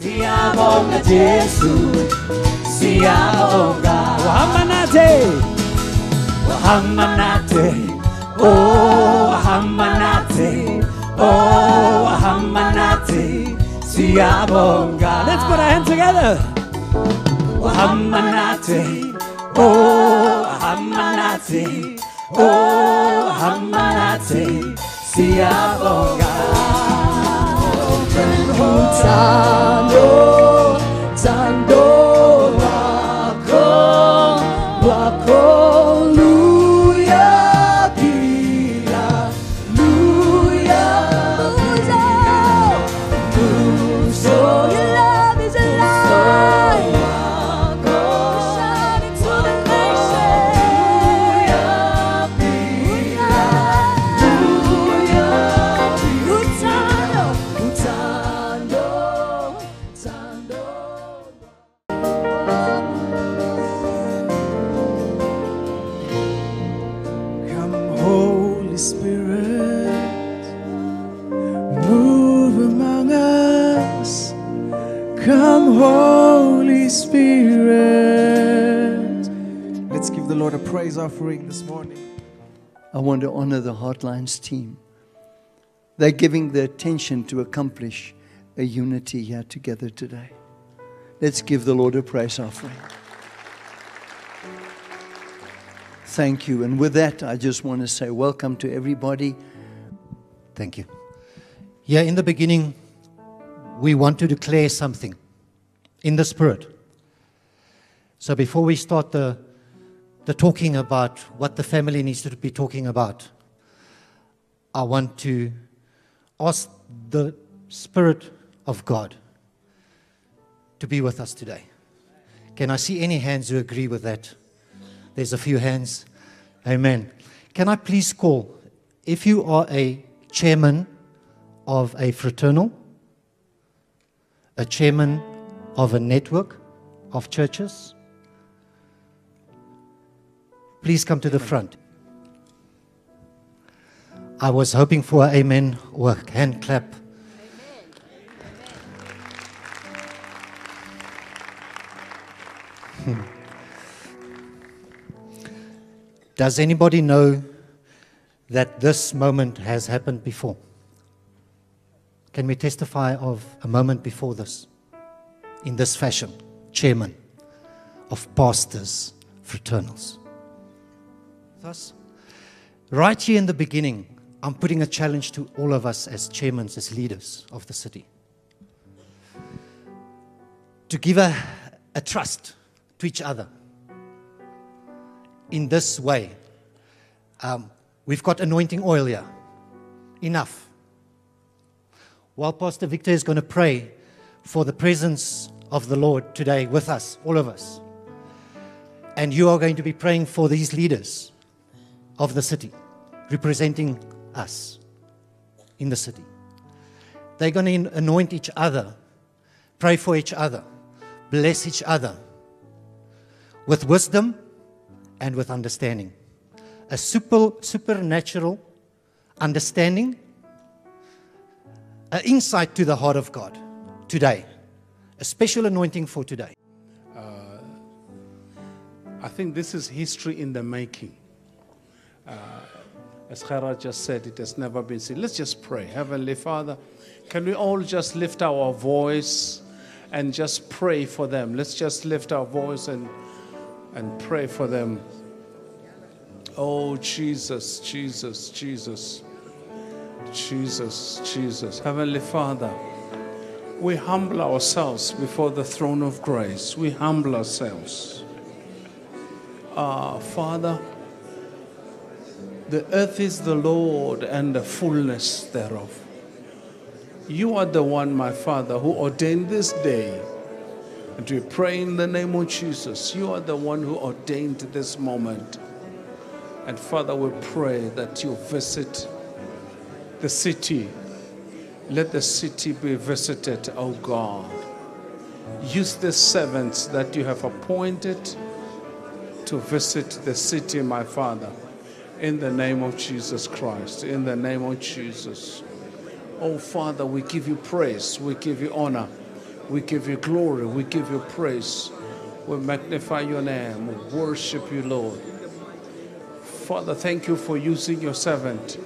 Siyabonga Jesu, siyabonga. Wahamba nathi. Wahamba nathi, oh wahamba nathi, oh wahamba nathi, siyabonga. Let's put our hands together. Wahamba nathi, oh wahamba oh, oh wahamba nathi, oh, siyabonga. Thando offering this morning. I want to honor the Heartlines team. They're giving their attention to accomplish a unity here together today. Let's give the Lord a praise offering. Thank you. And with that, I just want to say welcome to everybody. Thank you. Yeah, in the beginning, we want to declare something in the Spirit. So before we start the, the talking about what the family needs to be talking about, I want to ask the Spirit of God to be with us today. Can I see any hands who agree with that? There's a few hands. Amen. Can I please call, if you are a chairman of a fraternal, a chairman of a network of churches, please come to the front. I was hoping for an amen or a hand clap. Hmm. Does anybody know that this moment has happened before? Can we testify of a moment before this? In this fashion, chairman of pastors, fraternals. Thus, right here in the beginning, I'm putting a challenge to all of us as chairmen, as leaders of the city. To give a, a trust to each other in this way. Um, we've got anointing oil here. Enough. While Pastor Victor is going to pray for the presence of the Lord today with us, all of us. And you are going to be praying for these leaders of the city, representing us in the city. They're going to anoint each other, pray for each other, bless each other with wisdom and with understanding. A super, supernatural understanding, an insight to the heart of God today, a special anointing for today. Uh, I think this is history in the making. Uh, as Khara just said, it has never been seen. Let's just pray. Heavenly Father, can we all just lift our voice and just pray for them? Let's just lift our voice and, and pray for them. Oh, Jesus, Jesus, Jesus, Jesus, Jesus. Heavenly Father, we humble ourselves before the throne of grace. We humble ourselves. Ah, Father, the earth is the Lord and the fullness thereof. You are the one, my Father, who ordained this day. And we pray in the name of Jesus. You are the one who ordained this moment. And Father, we pray that you visit the city. Let the city be visited, O God. Use the servants that you have appointed to visit the city, my Father. In the name of Jesus Christ. In the name of Jesus. Oh, Father, we give you praise. We give you honor. We give you glory. We give you praise. We magnify your name. We worship you, Lord. Father, thank you for using your servant,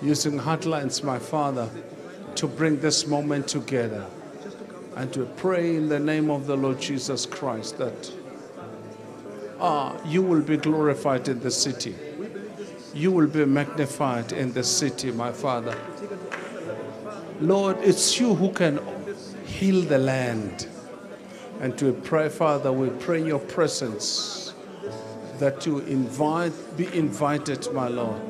using Heartlines, my Father, to bring this moment together and to pray in the name of the Lord Jesus Christ that ah, you will be glorified in the city. You will be magnified in the city, my Father. Lord, it's you who can heal the land. And to pray, Father, we pray your presence that you invite, be invited, my Lord,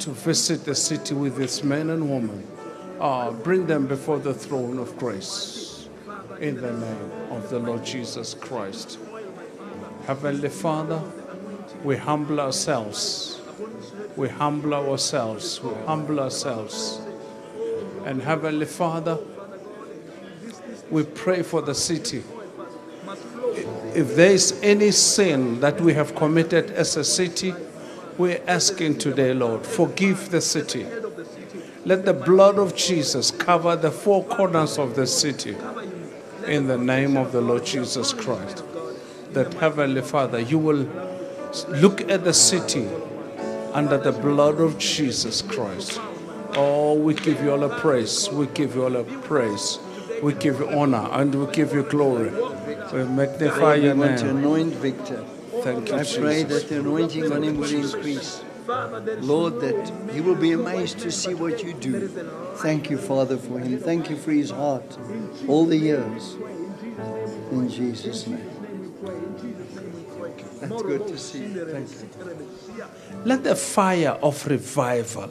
to visit the city with its men and women. Ah, bring them before the throne of grace in the name of the Lord Jesus Christ. Heavenly Father, we humble ourselves. We humble ourselves. We humble ourselves. And Heavenly Father, we pray for the city. If there is any sin that we have committed as a city, we're asking today, Lord, forgive the city. Let the blood of Jesus cover the four corners of the city in the name of the Lord Jesus Christ. That Heavenly Father, you will look at the city under the blood of Jesus Christ. Oh, we give you all the praise. We give you all the praise. We give you honor and we give you glory. We magnify We your want to anoint Victor. Thank you, I pray that the anointing on him will increase. Lord, that he will be amazed to see what you do. Thank you, Father, for him. Thank you for his heart all the years. In Jesus' name. That's good to see. Thank you. Let the fire of revival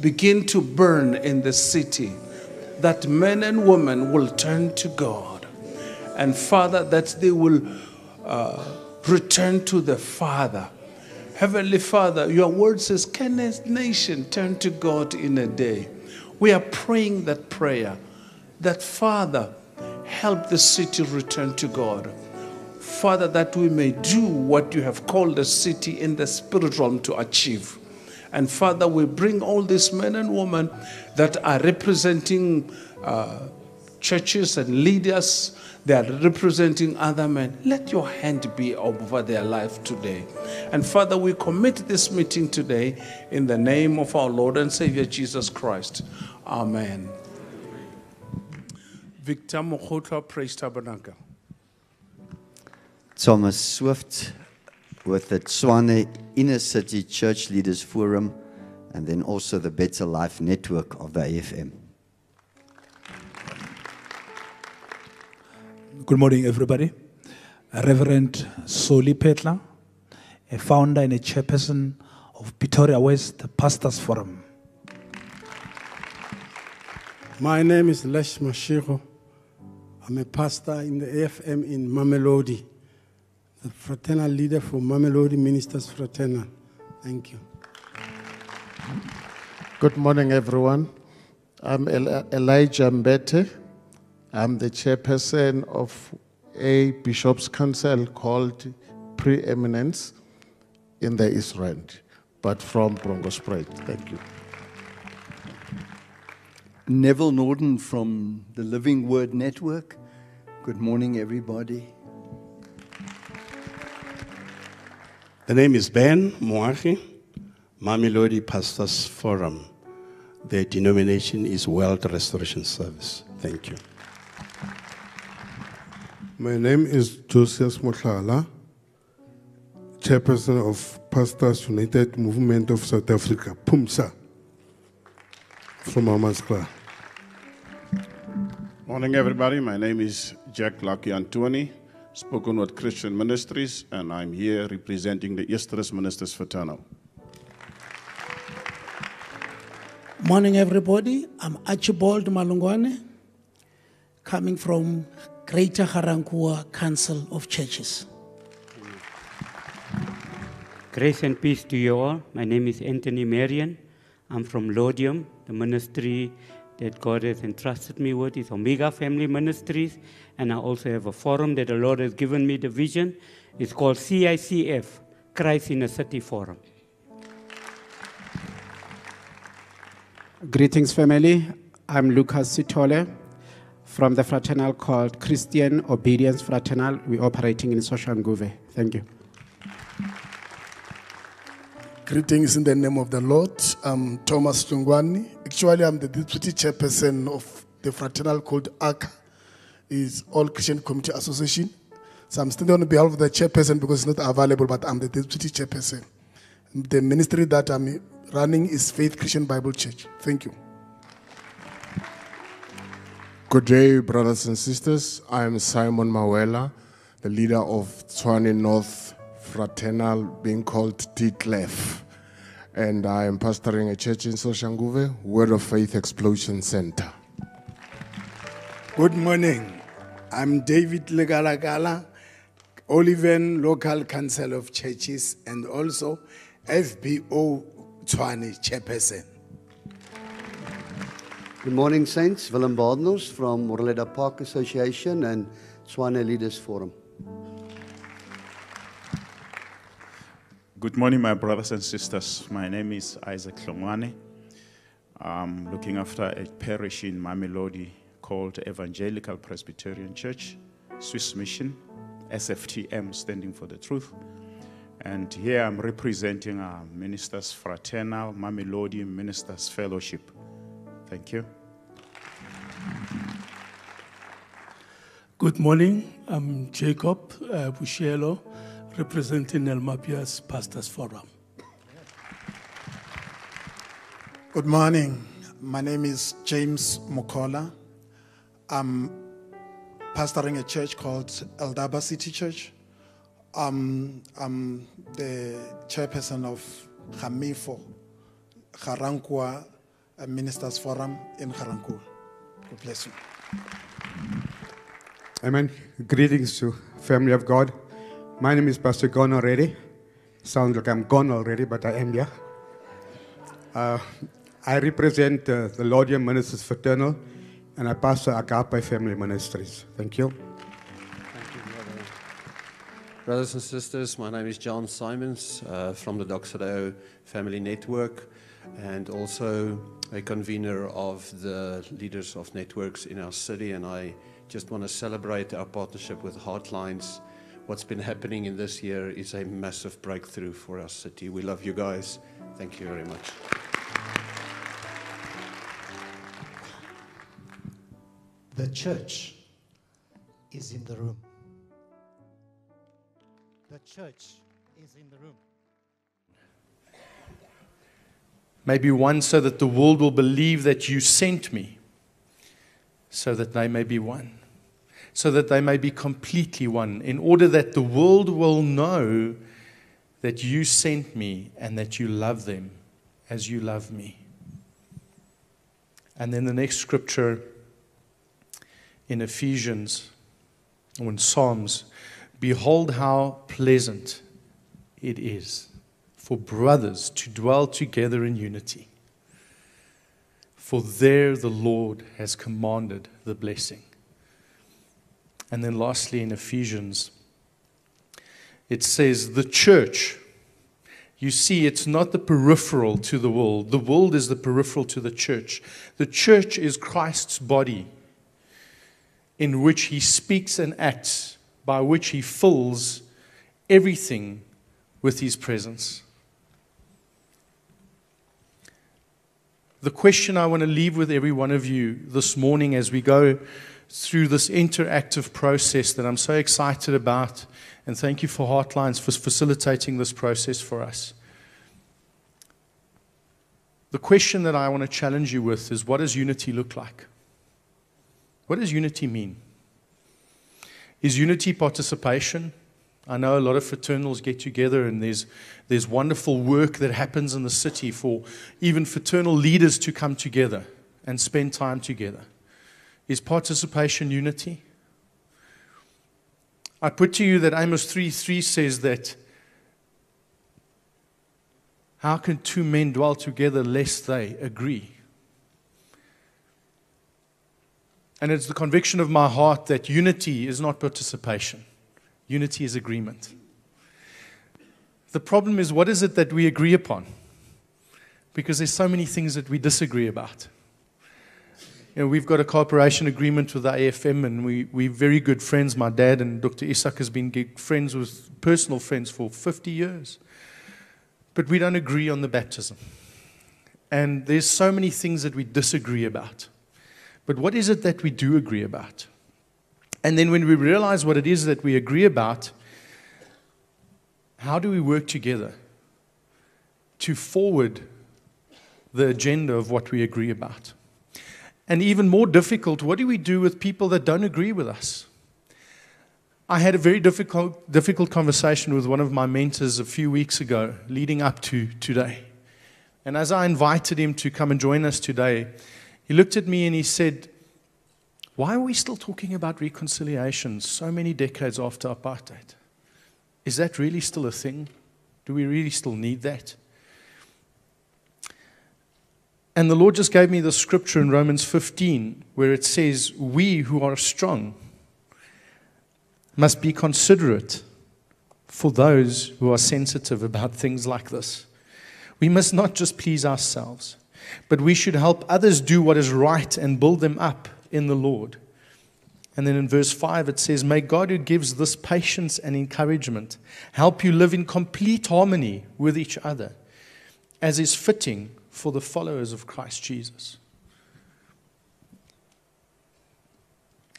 begin to burn in the city, that men and women will turn to God. And Father, that they will uh, return to the Father. Heavenly Father, your word says, Can a nation turn to God in a day? We are praying that prayer, that Father, help the city return to God. Father, that we may do what you have called the city in the spirit realm to achieve. And Father, we bring all these men and women that are representing uh, churches and leaders, they are representing other men. Let your hand be over their life today. And Father, we commit this meeting today in the name of our Lord and Savior Jesus Christ. Amen. Victor Mokotla, Praise Tabernacle. Thomas Swift with the Tshwane Inner City Church Leaders Forum and then also the Better Life Network of the AFM. Good morning, everybody. Reverend Soli Petla, a founder and a chairperson of Pretoria West Pastors Forum. My name is Lesh Mashiro. I'm a pastor in the AFM in Mamelodi, the fraternal leader for Mamelodi Ministers Fraternal. Thank you. Good morning, everyone. I'm Elijah Mbete. I'm the chairperson of a Bishop's Council called Preeminence in the East Rand, but from Bronkhorstspruit. Thank you. Neville Norden from the Living Word Network. Good morning, everybody. The name is Ben Moahi, Mamelodi Pastors Forum. The denomination is World Restoration Service. Thank you. My name is Josias Motlala, chairperson of Pastors United Movement of South Africa, PUMSA, from Amaskla. Morning, everybody. My name is Jack Lucky Antoni, Spoken Word Christian Ministries, and I'm here representing the Easter's Ministers Fraternal. Morning, everybody. I'm Archibald Malungwane, coming from Greater Ga-Rankuwa Council of Churches. Grace and peace to you all. My name is Anthony Marion. I'm from Laudium. The ministry that God has entrusted me with is Omega Family Ministries. And I also have a forum that the Lord has given me the vision. It's called CICF, Christ in a City Forum. Greetings, family. I'm Lucas Sitole. from the fraternal called Christian Obedience Fraternal. We're operating in Soshanguve. Thank you. Greetings in the name of the Lord. I'm Thomas Tungwani. Actually, I'm the deputy chairperson of the fraternal called ACA, is All Christian Community Association. So I'm standing on behalf of the chairperson because it's not available, but I'm the deputy chairperson. The ministry that I'm running is Faith Christian Bible Church. Thank you. Good day, brothers and sisters. I am Simon Mawela, the leader of Tshwane North Fraternal, being called TCLEF. And I am pastoring a church in Soshanguve, Word of Faith Explosion Center. Good morning. I'm David Legalagala, Oliven Local Council of Churches, and also FBO Tshwane Chairperson. Good morning, Saints. Willem Badenhorst from Moreleta Park Association and Tshwane Leaders Forum. Good morning, my brothers and sisters. My name is Isaac Longwane. I'm looking after a parish in Mamelodi called Evangelical Presbyterian Church, Swiss Mission, SFTM, standing for the truth. And here I'm representing our Ministers Fraternal Mamelodi Ministers Fellowship. Thank you. Good morning. I'm Jacob uh, Bushielo, representing El Mapias Pastors Forum. Good morning. My name is James Mokola. I'm pastoring a church called Eldaba City Church. Um, I'm the chairperson of Hamifo, Ga-Rankuwa Ministers Forum in Ga-Rankuwa. God bless you. Amen. Greetings to family of God. My name is Pastor Gone already. Sounds like I'm gone already, but I am here. Uh, I represent uh, the Laudium Ministers Fraternal, and I pastor Agape Family Ministries. Thank you. Thank you brother. Brothers and sisters, my name is John Simons uh, from the Doxa Deo Family Network and also a convener of the leaders of networks in our city. And I just want to celebrate our partnership with Heartlines. What's been happening in this year is a massive breakthrough for our city. We love you guys. Thank you very much. The church is in the room. The church is in the room. Maybe one so that the world will believe that you sent me, so that they may be one, so that they may be completely one, in order that the world will know that you sent me and that you love them as you love me. And then the next scripture in Ephesians or in Psalms Behold, how pleasant it is for brothers to dwell together in unity. For there the Lord has commanded the blessing. And then, lastly, in Ephesians, it says, The church. You see, it's not the peripheral to the world. The world is the peripheral to the church. The church is Christ's body in which he speaks and acts by which he fills everything with his presence. The question I want to leave with every one of you this morning as we go through this interactive process that I'm so excited about, and thank you for Heartlines for facilitating this process for us. The question that I want to challenge you with is what does unity look like? What does unity mean? Is unity participation? I know a lot of fraternals get together and there's, there's wonderful work that happens in the city for even fraternal leaders to come together and spend time together. Is participation unity? I put to you that Amos 3 3 says that how can two men dwell together lest they agree? And it's the conviction of my heart that unity is not participation, unity is agreement. The problem is, what is it that we agree upon? Because there's so many things that we disagree about. You know, we've got a cooperation agreement with the AFM, and we, we're very good friends. My dad and Dr. Isak has been good friends with personal friends for 50 years. But we don't agree on the baptism. And there's so many things that we disagree about. But what is it that we do agree about? And then when we realize what it is that we agree about, how do we work together to forward the agenda of what we agree about? And even more difficult, what do we do with people that don't agree with us? I had a very difficult, difficult conversation with one of my mentors a few weeks ago, leading up to today. And as I invited him to come and join us today, he looked at me and he said, Why are we still talking about reconciliation so many decades after apartheid? Is that really still a thing? Do we really still need that? And the Lord just gave me the scripture in Romans 15 where it says, We who are strong must be considerate for those who are sensitive about things like this. We must not just please ourselves, but we should help others do what is right and build them up in the Lord. And then in verse 5, it says, May God, who gives this patience and encouragement, help you live in complete harmony with each other, as is fitting for the followers of Christ Jesus.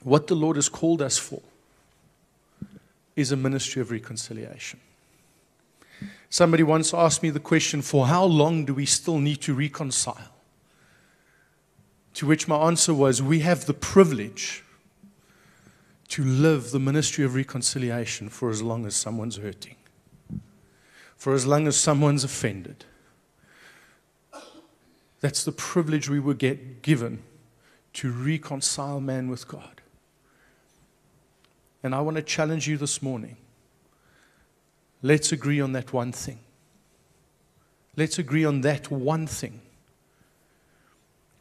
What the Lord has called us for is a ministry of reconciliation. Somebody once asked me the question, For how long do we still need to reconcile? To which my answer was, We have the privilege to live the ministry of reconciliation for as long as someone's hurting, for as long as someone's offended. That's the privilege we were get given to reconcile man with God. And I want to challenge you this morning. Let's agree on that one thing. Let's agree on that one thing.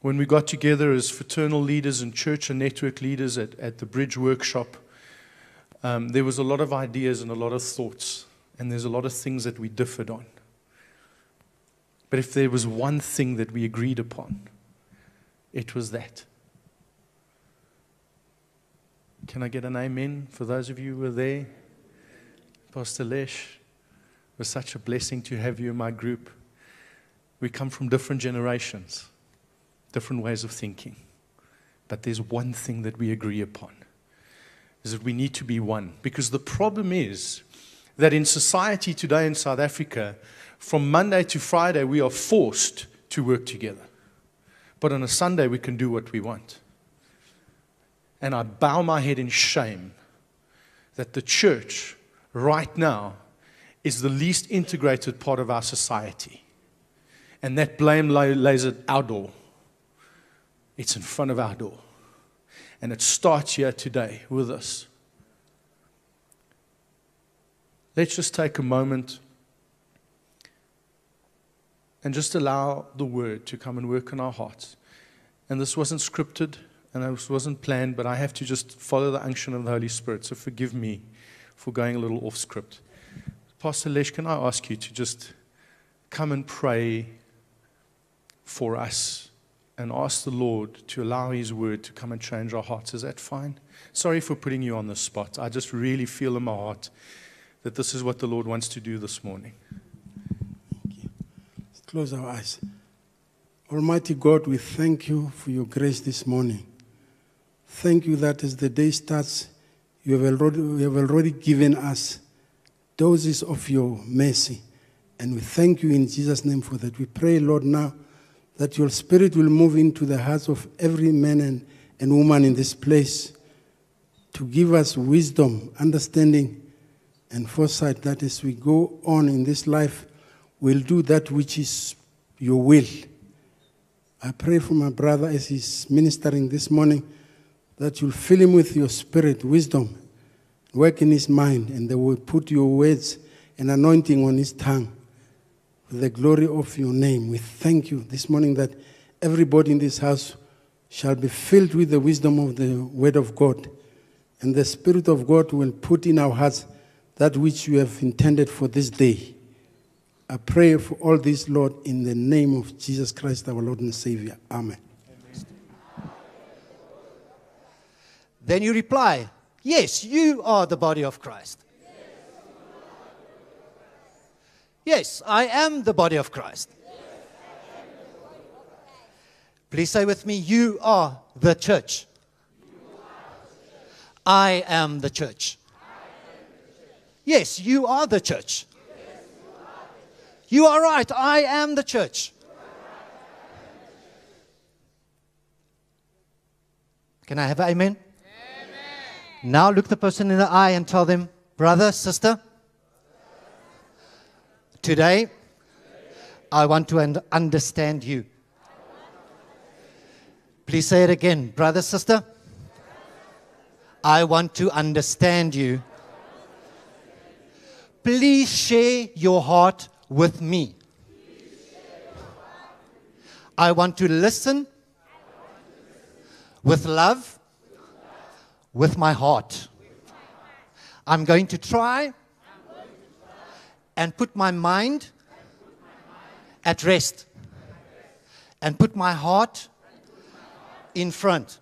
When we got together as fraternal leaders and church and network leaders at, at the Bridge Workshop, um, there was a lot of ideas and a lot of thoughts, and there's a lot of things that we differed on. But if there was one thing that we agreed upon, it was that. Can I get an amen for those of you who were there? Pastor Lesh, it was such a blessing to have you in my group. We come from different generations, different ways of thinking. But there's one thing that we agree upon is that we need to be one. Because the problem is that in society today in South Africa, from Monday to Friday, we are forced to work together. But on a Sunday, we can do what we want. And I bow my head in shame that the church right now is the least integrated part of our society. And that blame lays at our door. It's in front of our door. And it starts here today with us. Let's just take a moment and just allow the word to come and work in our hearts. And this wasn't scripted and this wasn't planned, but I have to just follow the unction of the Holy Spirit. So forgive me for going a little off script. Pastor Lesh, can I ask you to just come and pray for us and ask the Lord to allow His word to come and change our hearts? Is that fine? Sorry for putting you on the spot. I just really feel in my heart that this is what the Lord wants to do this morning. Let's close our eyes. Almighty God, we thank you for your grace this morning. Thank you that as the day starts, you have already, you have already given us doses of your mercy. And we thank you in Jesus' name for that. We pray, Lord, now that your spirit will move into the hearts of every man and, and woman in this place to give us wisdom, understanding, and foresight that as we go on in this life, we'll do that which is your will. I pray for my brother as he's ministering this morning that you'll fill him with your spirit, wisdom, work in his mind, and they will put your words and anointing on his tongue for the glory of your name. We thank you this morning that everybody in this house shall be filled with the wisdom of the word of God. And the Spirit of God will put in our hearts that which you have intended for this day. I pray for all this, Lord, in the name of Jesus Christ, our Lord and Savior. Amen. Then you reply, Yes, you are the body of Christ. Yes, I am the body of Christ. Please say with me, You are the church. I am the church. Yes, you are the church. You are right, I am the church. Can I have amen? Now look the person in the eye and tell them, brother, sister, today I want to understand you. Please say it again, brother, sister. I want to understand you. Please share your heart with me. I want to listen with love, with my heart. I'm going to try and put my mind at rest and put my heart in front.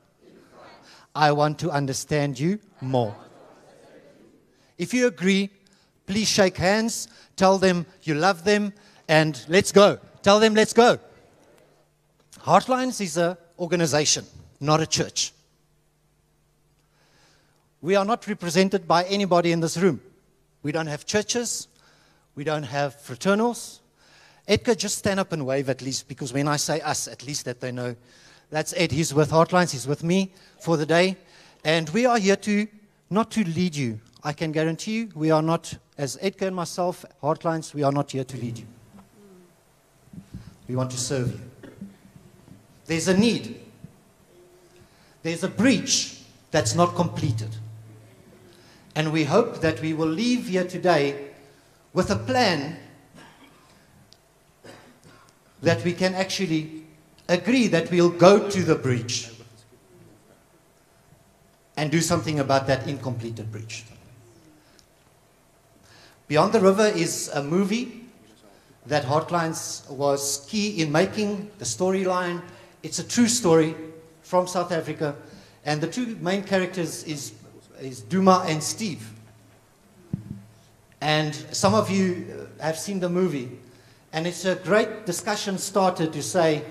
I want to understand you more. If you agree, please shake hands, tell them you love them, and let's go. Tell them, let's go. Heartlines is an organization, not a church. We are not represented by anybody in this room. We don't have churches, we don't have fraternals. Edgar, just stand up and wave at least, because when I say us, at least that they know that's Ed. He's with Heartlines, he's with me for the day. And we are here to not to lead you. I can guarantee you, we are not, as Edgar and myself, Heartlines, we are not here to lead you. We want to serve you. There's a need. There's a breach that's not completed. And we hope that we will leave here today with a plan that we can actually agree that we'll go to the breach and do something about that incompleted breach. Beyond the River is a movie that Heartlines was key in making, the storyline. It's a true story from South Africa, and the two main characters is, is Duma and Steve. And some of you have seen the movie, and it's a great discussion starter to say,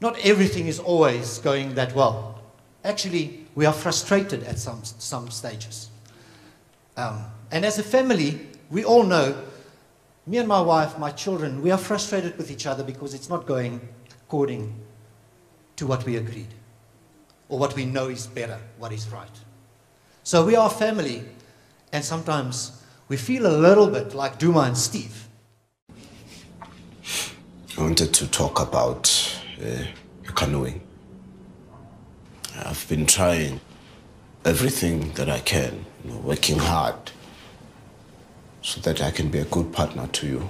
not everything is always going that well. Actually, we are frustrated at some, some stages. Um, and as a family, we all know, me and my wife, my children, we are frustrated with each other because it's not going according to what we agreed or what we know is better, what is right. So we are family, and sometimes we feel a little bit like Duma and Steve. I wanted to talk about uh, canoeing. I've been trying everything that I can, you know, working hard, so that I can be a good partner to you.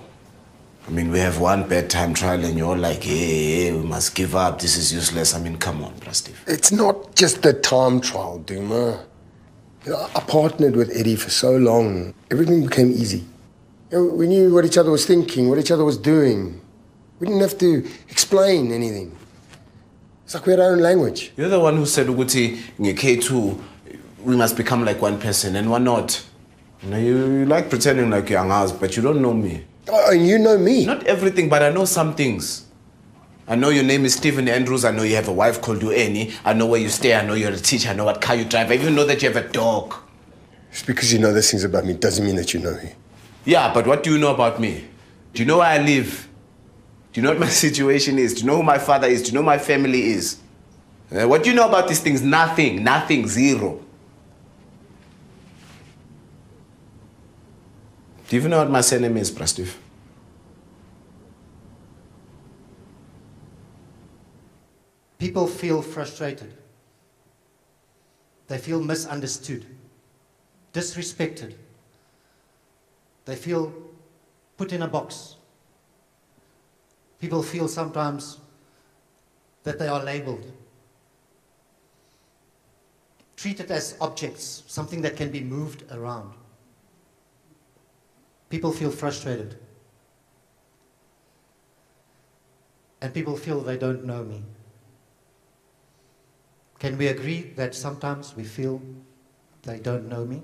I mean, we have one bad time trial and you're like, hey, hey, we must give up, this is useless. I mean, come on, Steve. It's not just the time trial, Duma. You know, I partnered with Eddie for so long. Everything became easy. You know, we knew what each other was thinking, what each other was doing. We didn't have to explain anything. It's like we had our own language. You're the one who said, Uguti, in K2, we must become like one person, and we're not. You, know, you, you like pretending like you're ours, but you don't know me. Oh, and you know me. Not everything, but I know some things. I know your name is Stephen Andrews. I know you have a wife called you Annie. I know where you stay. I know you're a teacher. I know what car you drive. I even know that you have a dog. Just because you know these things about me doesn't mean that you know me. Yeah, but what do you know about me? Do you know where I live? Do you know what my situation is? Do you know who my father is? Do you know who my family is? Uh, what do you know about these things? Nothing. Nothing. Zero. Do you even know what my surname is, Prastiv? People feel frustrated. They feel misunderstood, disrespected. They feel put in a box. People feel sometimes that they are labeled, treated as objects, something that can be moved around. People feel frustrated. And people feel they don't know me. Can we agree that sometimes we feel they don't know me?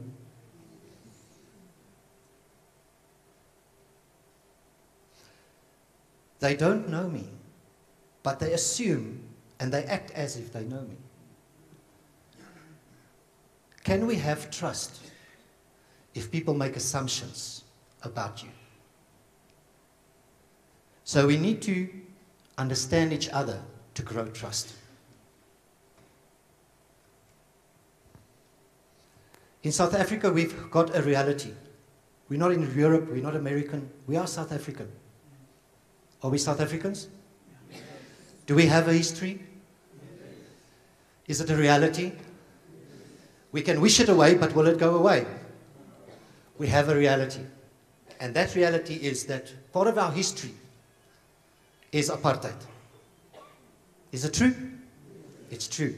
They don't know me, but they assume and they act as if they know me. Can we have trust if people make assumptions about you? So we need to understand each other to grow trust. In South Africa, we've got a reality. We're not in Europe, we're not American, we are South African. Are we South Africans? Do we have a history? Is it a reality? We can wish it away, but will it go away? We have a reality. And that reality is that part of our history is apartheid. Is it true? It's true.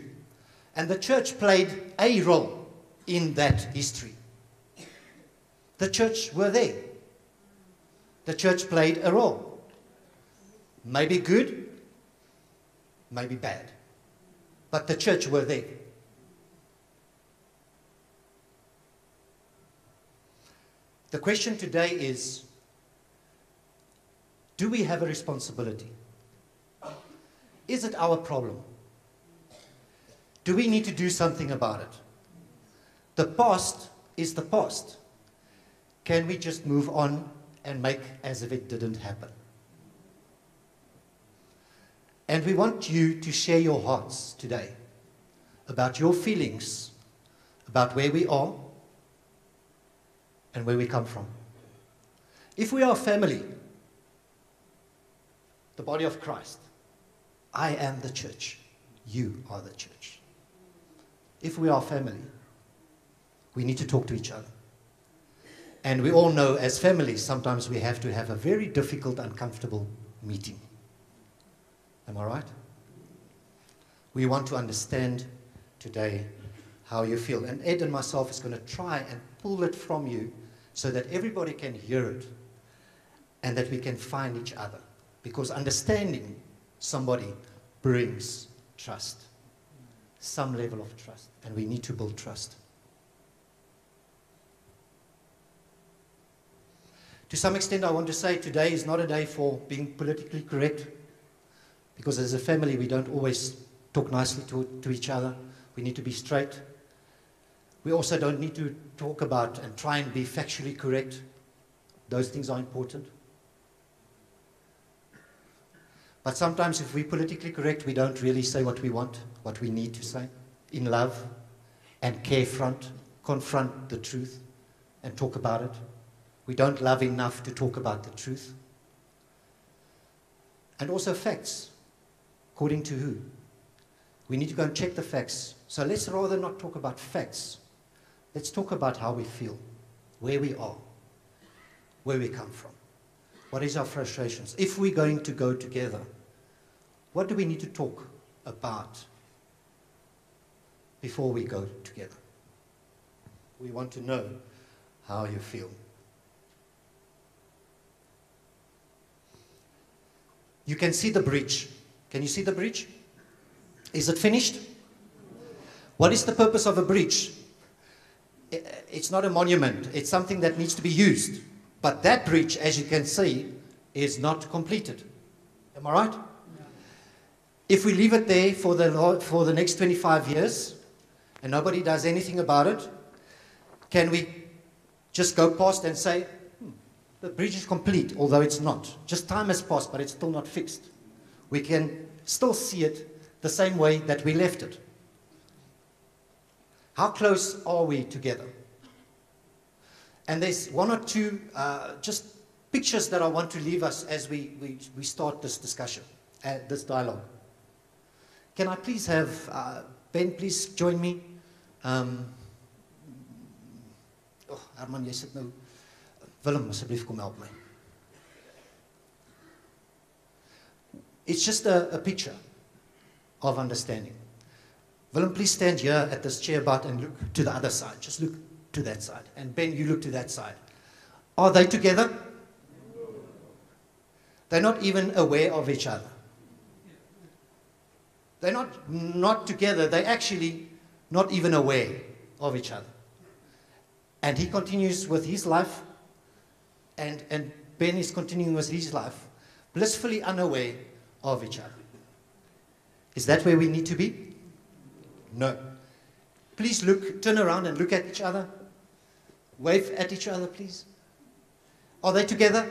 And the church played a role in that history. The church were there. The church played a role. Maybe good, maybe bad. But the church were there. The question today is do we have a responsibility? Is it our problem? Do we need to do something about it? The past is the past. Can we just move on and make as if it didn't happen? And we want you to share your hearts today about your feelings, about where we are and where we come from. If we are family, the body of Christ, I am the church, you are the church. If we are family, we need to talk to each other. And we all know as families, sometimes we have to have a very difficult, uncomfortable meeting. Am I right? We want to understand today how you feel. And Ed and myself is going to try and pull it from you so that everybody can hear it and that we can find each other. Because understanding somebody brings trust, some level of trust, and we need to build trust. To some extent, I want to say today is not a day for being politically correct, because as a family, we don't always talk nicely to, to each other. We need to be straight. We also don't need to talk about and try and be factually correct. Those things are important. But sometimes, if we're politically correct, we don't really say what we want, what we need to say, in love and care front, confront the truth and talk about it. We don't love enough to talk about the truth. And also facts. According to who? We need to go and check the facts. So let's rather not talk about facts. Let's talk about how we feel, where we are, where we come from. What is our frustrations? If we're going to go together, what do we need to talk about before we go together? We want to know how you feel. You can see the bridge. Can you see the bridge? Is it finished? What is the purpose of a bridge? It's not a monument, it's something that needs to be used. But that bridge, as you can see, is not completed. Am I right? If we leave it there for the, for the next 25 years and nobody does anything about it, can we just go past and say, hmm, the bridge is complete, although it's not? Just time has passed, but it's still not fixed. We can still see it the same way that we left it. How close are we together? And there's one or two uh, just pictures that I want to leave us as we, we, we start this discussion, uh, this dialogue. Can I please have uh, Ben, please join me? Um, oh, Herman, jy sit. Willem, asseblief kom help my. It's just a, a picture of understanding. Willem, please stand here at this chair butt and look to the other side. Just look to that side. And Ben, you look to that side. Are they together? They're not even aware of each other. They're not not together, they're actually not even aware of each other. And he continues with his life, and, and Ben is continuing with his life, blissfully unaware of each other. Is that where we need to be? No. Please look, turn around and look at each other. Wave at each other, please. Are they together?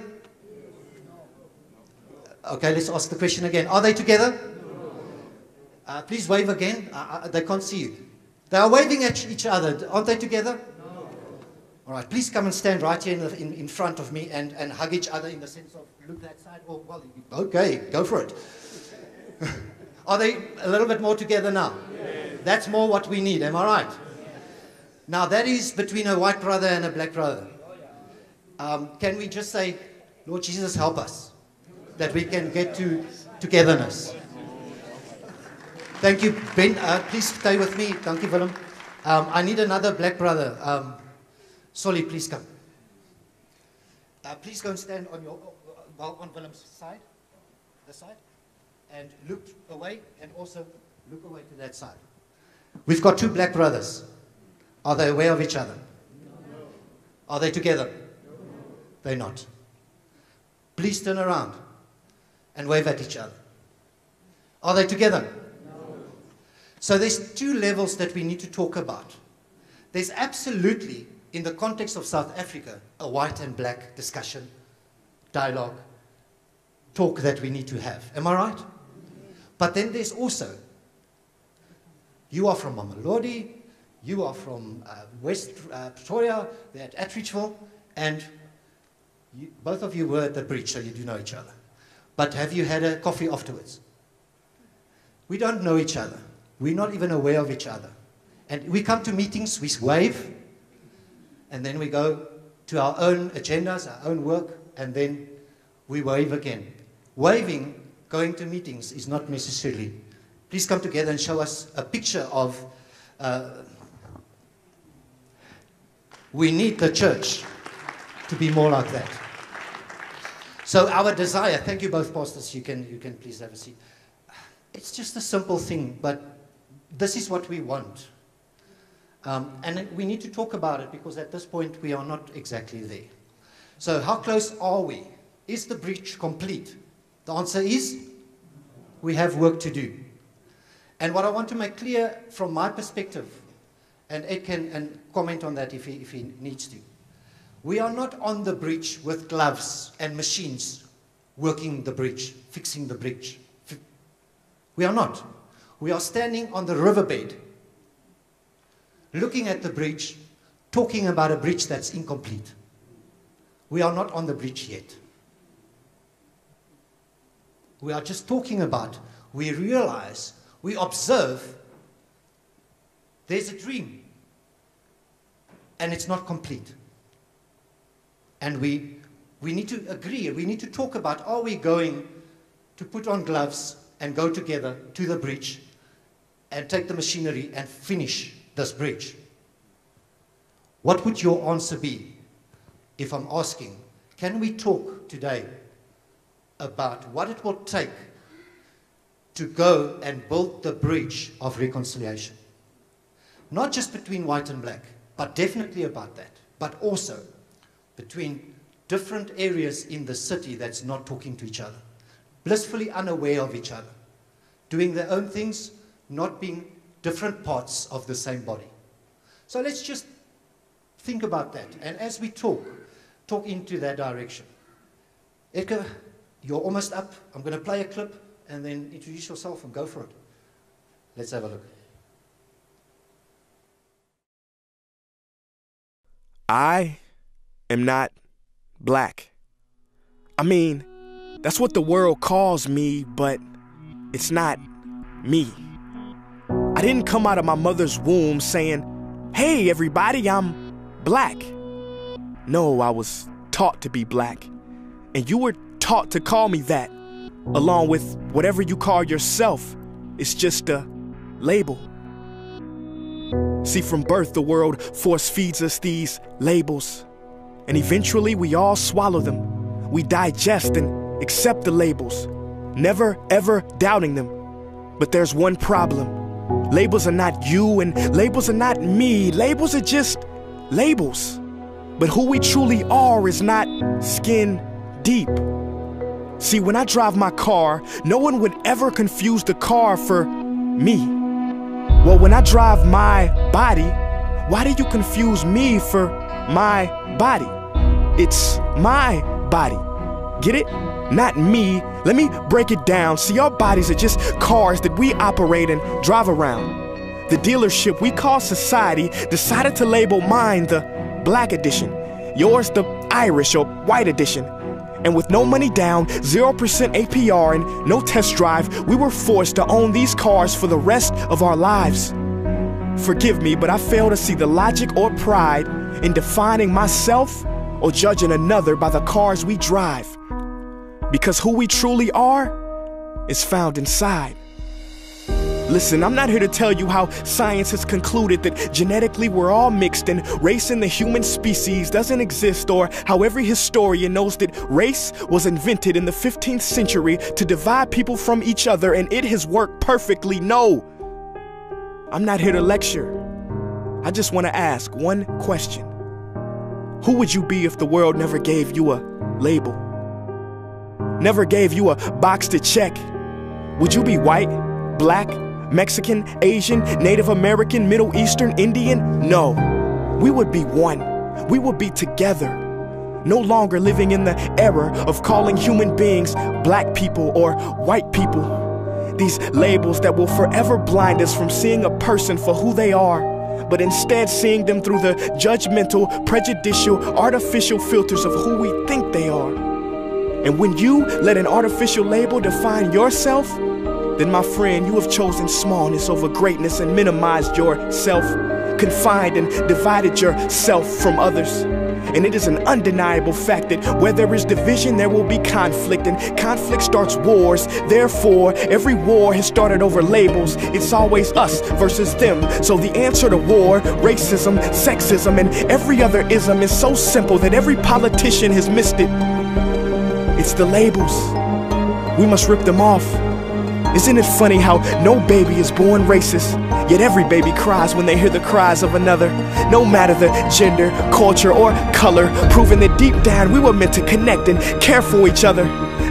Okay, let's ask the question again. Are they together? Uh, please wave again. Uh, uh, they can't see you. They are waving at each other. Aren't they together? All right, please come and stand right here in, the, in, in, front of me and, and hug each other in the sense of look that side. Oh, well, okay, go for it. Are they a little bit more together now? Yes. That's more what we need, am I right? Yes. Now, that is between a white brother and a black brother. Um, can we just say, Lord Jesus, help us, that we can get to togetherness? Thank you, Ben. Uh, please stay with me. Thank you, Willem. Um, I need another black brother. Um, Solly, please come. Uh, please go and stand on your, well, on Willem's side, the side, and look away, and also look away to that side. We've got two black brothers. Are they aware of each other? No. Are they together? No. They're not. Please turn around and wave at each other. Are they together? No. So there's two levels that we need to talk about. There's absolutely, in the context of South Africa, a white and black discussion, dialogue, talk that we need to have. Am I right? But then there's also, you are from Mamelodi, you are from uh, West uh, Pretoria, they're at Atteridgeville, and you, both of you were at the bridge, so you do know each other. But have you had a coffee afterwards? We don't know each other. We're not even aware of each other. And we come to meetings, we wave, and then we go to our own agendas, our own work, and then we wave again. Waving, going to meetings, is not necessarily. Please come together and show us a picture of. Uh, we need the church to be more like that. So our desire, thank you both pastors, you can, you can please have a seat. It's just a simple thing, but this is what we want. Um, and we need to talk about it because at this point we are not exactly there. So, how close are we? Is the breach complete? The answer is we have work to do. And what I want to make clear from my perspective, and Ed can and comment on that if he, if he needs to, we are not on the bridge with gloves and machines working the bridge, fixing the bridge. We are not. We are standing on the riverbed, looking at the bridge, talking about a bridge that's incomplete. We are not on the bridge yet. We are just talking about, we realize, we observe, there's a dream, and it's not complete. And we, we need to agree, we need to talk about are we going to put on gloves and go together to the bridge and take the machinery and finish this bridge. What would your answer be if I'm asking, can we talk today about what it will take to go and build the bridge of reconciliation? Not just between white and black, but definitely about that, but also between different areas in the city that's not talking to each other, blissfully unaware of each other, doing their own things, not being different parts of the same body. So let's just think about that. And as we talk, talk into that direction. Edgar, you're almost up. I'm going to play a clip and then introduce yourself and go for it. Let's have a look. I am not black. I mean, that's what the world calls me, but it's not me. I didn't come out of my mother's womb saying, hey, everybody, I'm black. No, I was taught to be black. And you were taught to call me that, along with whatever you call yourself. It's just a label. See, from birth, the world force feeds us these labels. And eventually, we all swallow them. We digest and accept the labels, never ever doubting them But there's one problem. Labels are not you and labels are not me. Labels are just labels. But who we truly are is not skin deep. See, when I drive my car, no one would ever confuse the car for me. Well, when I drive my body, why do you confuse me for my body? It's my body. Get it? Not me. Let me break it down. See, our bodies are just cars that we operate and drive around. The dealership we call society decided to label mine the black edition, yours the Irish or white edition. And with no money down, 0% APR, and no test drive, we were forced to own these cars for the rest of our lives. Forgive me, but I fail to see the logic or pride in defining myself or judging another by the cars we drive. Because who we truly are is found inside. Listen, I'm not here to tell you how science has concluded that genetically we're all mixed and race in the human species doesn't exist, or how every historian knows that race was invented in the 15th century to divide people from each other and it has worked perfectly. No. I'm not here to lecture. I just want to ask one question Who would you be if the world never gave you a label? Never gave you a box to check? Would you be white, black, Mexican, Asian, Native American, Middle Eastern, Indian? No. We would be one. We would be together. No longer living in the error of calling human beings black people or white people. These labels that will forever blind us from seeing a person for who they are, but instead seeing them through the judgmental, prejudicial, artificial filters of who we think they are. And when you let an artificial label define yourself, then my friend, you have chosen smallness over greatness and minimized yourself, confined and divided yourself from others. And it is an undeniable fact that where there is division, there will be conflict, and conflict starts wars. Therefore, every war has started over labels. It's always us versus them. So the answer to war, racism, sexism, and every other ism is so simple that every politician has missed it. It's the labels. We must rip them off. Isn't it funny how no baby is born racist, yet every baby cries when they hear the cries of another? No matter the gender, culture, or color, proving that deep down we were meant to connect and care for each other.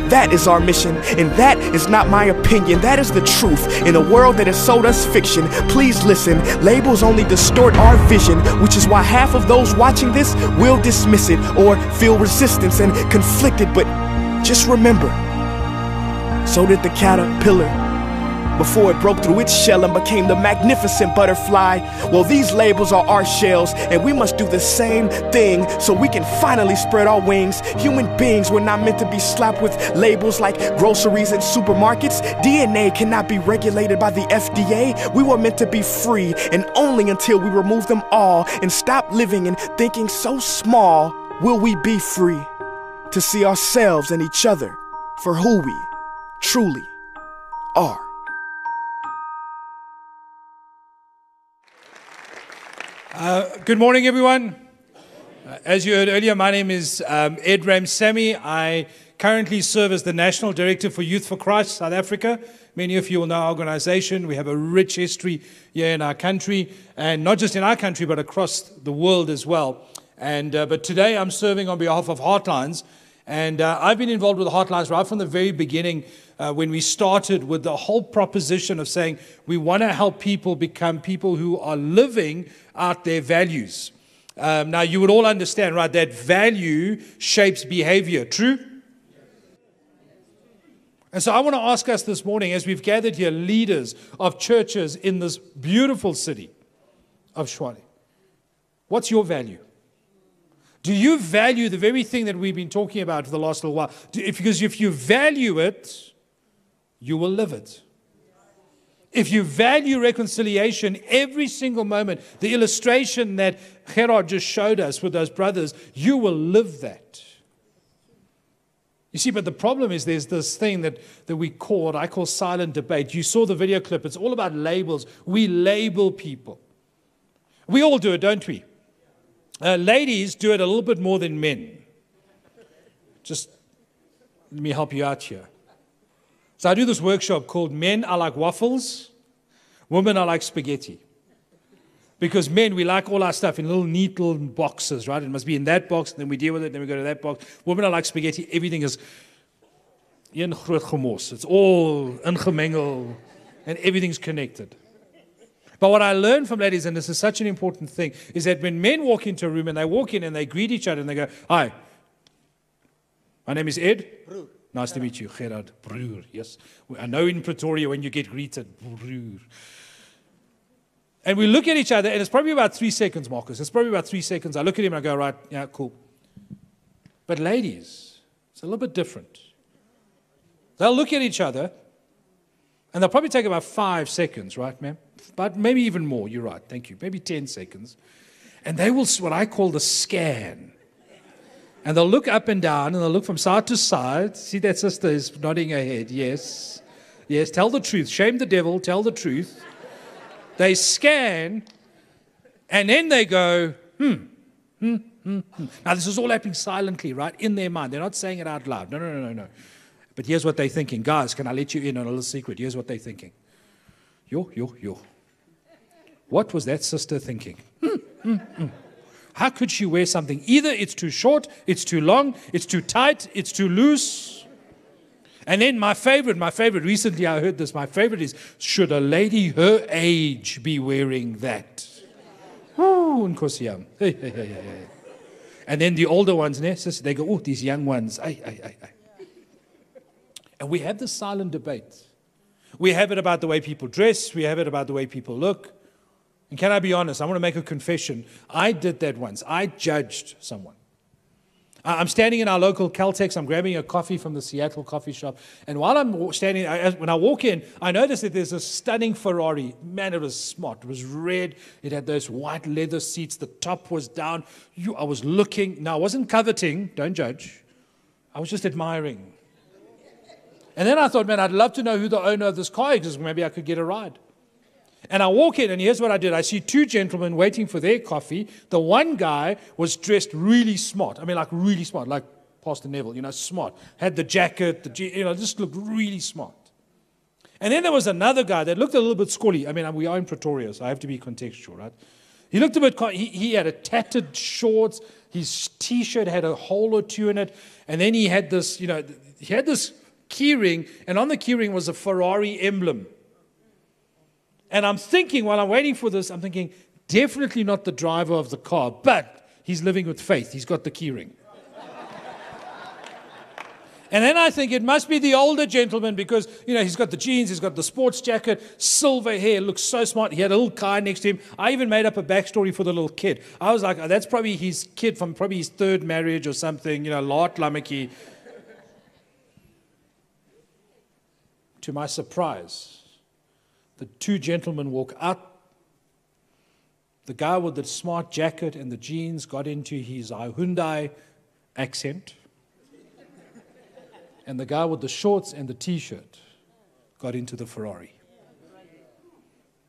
That is our mission, and that is not my opinion. That is the truth. In a world that has sold us fiction, please listen. Labels only distort our vision, which is why half of those watching this will dismiss it or feel resistance and conflicted. But just remember, so did the caterpillar. Before it broke through its shell and became the magnificent butterfly. Well, these labels are our shells, and we must do the same thing so we can finally spread our wings. Human beings were not meant to be slapped with labels like groceries and supermarkets. DNA cannot be regulated by the FDA. We were meant to be free, and only until we remove them all and stop living and thinking so small will we be free to see ourselves and each other for who we truly are. Uh, good morning, everyone. Uh, as you heard earlier, my name is um, Ed Ramsamy. I currently serve as the National Director for Youth for Christ South Africa. Many of you will know our organization. We have a rich history here in our country, and not just in our country, but across the world as well. And, uh, but today I'm serving on behalf of Heartlines, and uh, I've been involved with Heartlines right from the very beginning uh, when we started with the whole proposition of saying we want to help people become people who are living out their values. Um, now, you would all understand, right, that value shapes behavior. True? And so I want to ask us this morning, as we've gathered here, leaders of churches in this beautiful city of Tshwane, what's your value? Do you value the very thing that we've been talking about for the last little while? Do, if, because if you value it, you will live it. If you value reconciliation every single moment, the illustration that Gerard just showed us with those brothers, you will live that. You see, but the problem is there's this thing that, that we call, what I call silent debate. You saw the video clip, it's all about labels. We label people. We all do it, don't we? Uh, ladies do it a little bit more than men. Just let me help you out here. So I do this workshop called Men Are Like Waffles, Women Are Like Spaghetti. Because men, we like all our stuff in little neat little boxes, right? It must be in that box, and then we deal with it, then we go to that box. Women are like spaghetti, everything is gemors. It's all ingemengel and everything's connected. But what I learned from ladies, and this is such an important thing, is that when men walk into a room and they walk in and they greet each other and they go, Hi, my name is Ed. Nice to meet you, Gerard Broer. Yes. I know in Pretoria when you get greeted, Broer. And we look at each other, and it's probably about three seconds, Marcus. It's probably about three seconds. I look at him and I go, Right, yeah, cool. But ladies, it's a little bit different. They'll look at each other, and they'll probably take about five seconds, right, ma'am? But maybe even more. You're right. Thank you. Maybe 10 seconds. And they will, what I call the scan. And they'll look up and down and they'll look from side to side. See that sister is nodding her head. Yes. Yes. Tell the truth. Shame the devil. Tell the truth. They scan and then they go, hmm, hmm, hmm, hmm. Now, this is all happening silently, right? In their mind. They're not saying it out loud. No, no, no, no, no. But here's what they're thinking. Guys, can I let you in on a little secret? Here's what they're thinking. Yo, yo, yo. What was that sister thinking? Hmm, hmm, hmm. How could she wear something? Either it's too short, it's too long, it's too tight, it's too loose. And then my favorite, my favorite, recently I heard this, my favorite is should a lady her age be wearing that? Oh, hey, hey. And then the older ones, they go, oh, these young ones. Ay, ay, ay, ay. And we have this silent debate. We have it about the way people dress, we have it about the way people look. And can I be honest? I want to make a confession. I did that once. I judged someone. I'm standing in our local Caltex. I'm grabbing a coffee from the Seattle coffee shop. And while I'm standing, when I walk in, I notice that there's a stunning Ferrari. Man, it was smart. It was red. It had those white leather seats. The top was down. You, I was looking. Now, I wasn't coveting. Don't judge. I was just admiring. And then I thought, man, I'd love to know who the owner of this car is maybe I could get a ride. And I walk in, and here's what I did. I see two gentlemen waiting for their coffee. The one guy was dressed really smart. I mean, like really smart, like Pastor Neville, you know, smart. Had the jacket, the, you know, just looked really smart. And then there was another guy that looked a little bit squally. I mean, we are in Pretoria, so I have to be contextual, right? He looked a bit, he, he had a tattered shorts. His t shirt had a hole or two in it. And then he had this, you know, he had this keyring, and on the keyring was a Ferrari emblem. And I'm thinking, while I'm waiting for this, I'm thinking, definitely not the driver of the car, but he's living with faith. He's got the keyring. And then I think it must be the older gentleman because, you know, he's got the jeans, he's got the sports jacket, silver hair, looks so smart. He had a little car next to him. I even made up a backstory for the little kid. I was like, oh, that's probably his kid from probably his third marriage or something, you know, laat lammetjie. To my surprise, the two gentlemen walk out. The guy with the smart jacket and the jeans got into his Hyundai accent. And the guy with the shorts and the t shirt got into the Ferrari.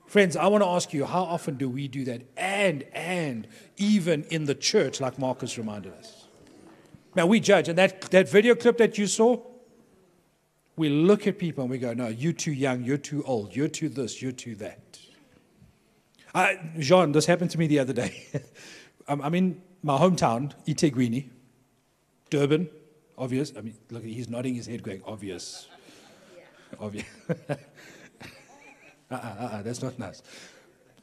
Friends, I want to ask you, how often do we do that? And, and, even in the church, like Marcus reminded us. Now, we judge. And that, that video clip that you saw, we look at people and we go, no, you're too young, you're too old, you're too this, you're too that. I, Jean, this happened to me the other day. I'm, I'm, in my hometown, eThekwini, Durban, obvious. I mean, look, he's nodding his head going, obvious. Obvious. uh-uh, uh-uh, that's not nice.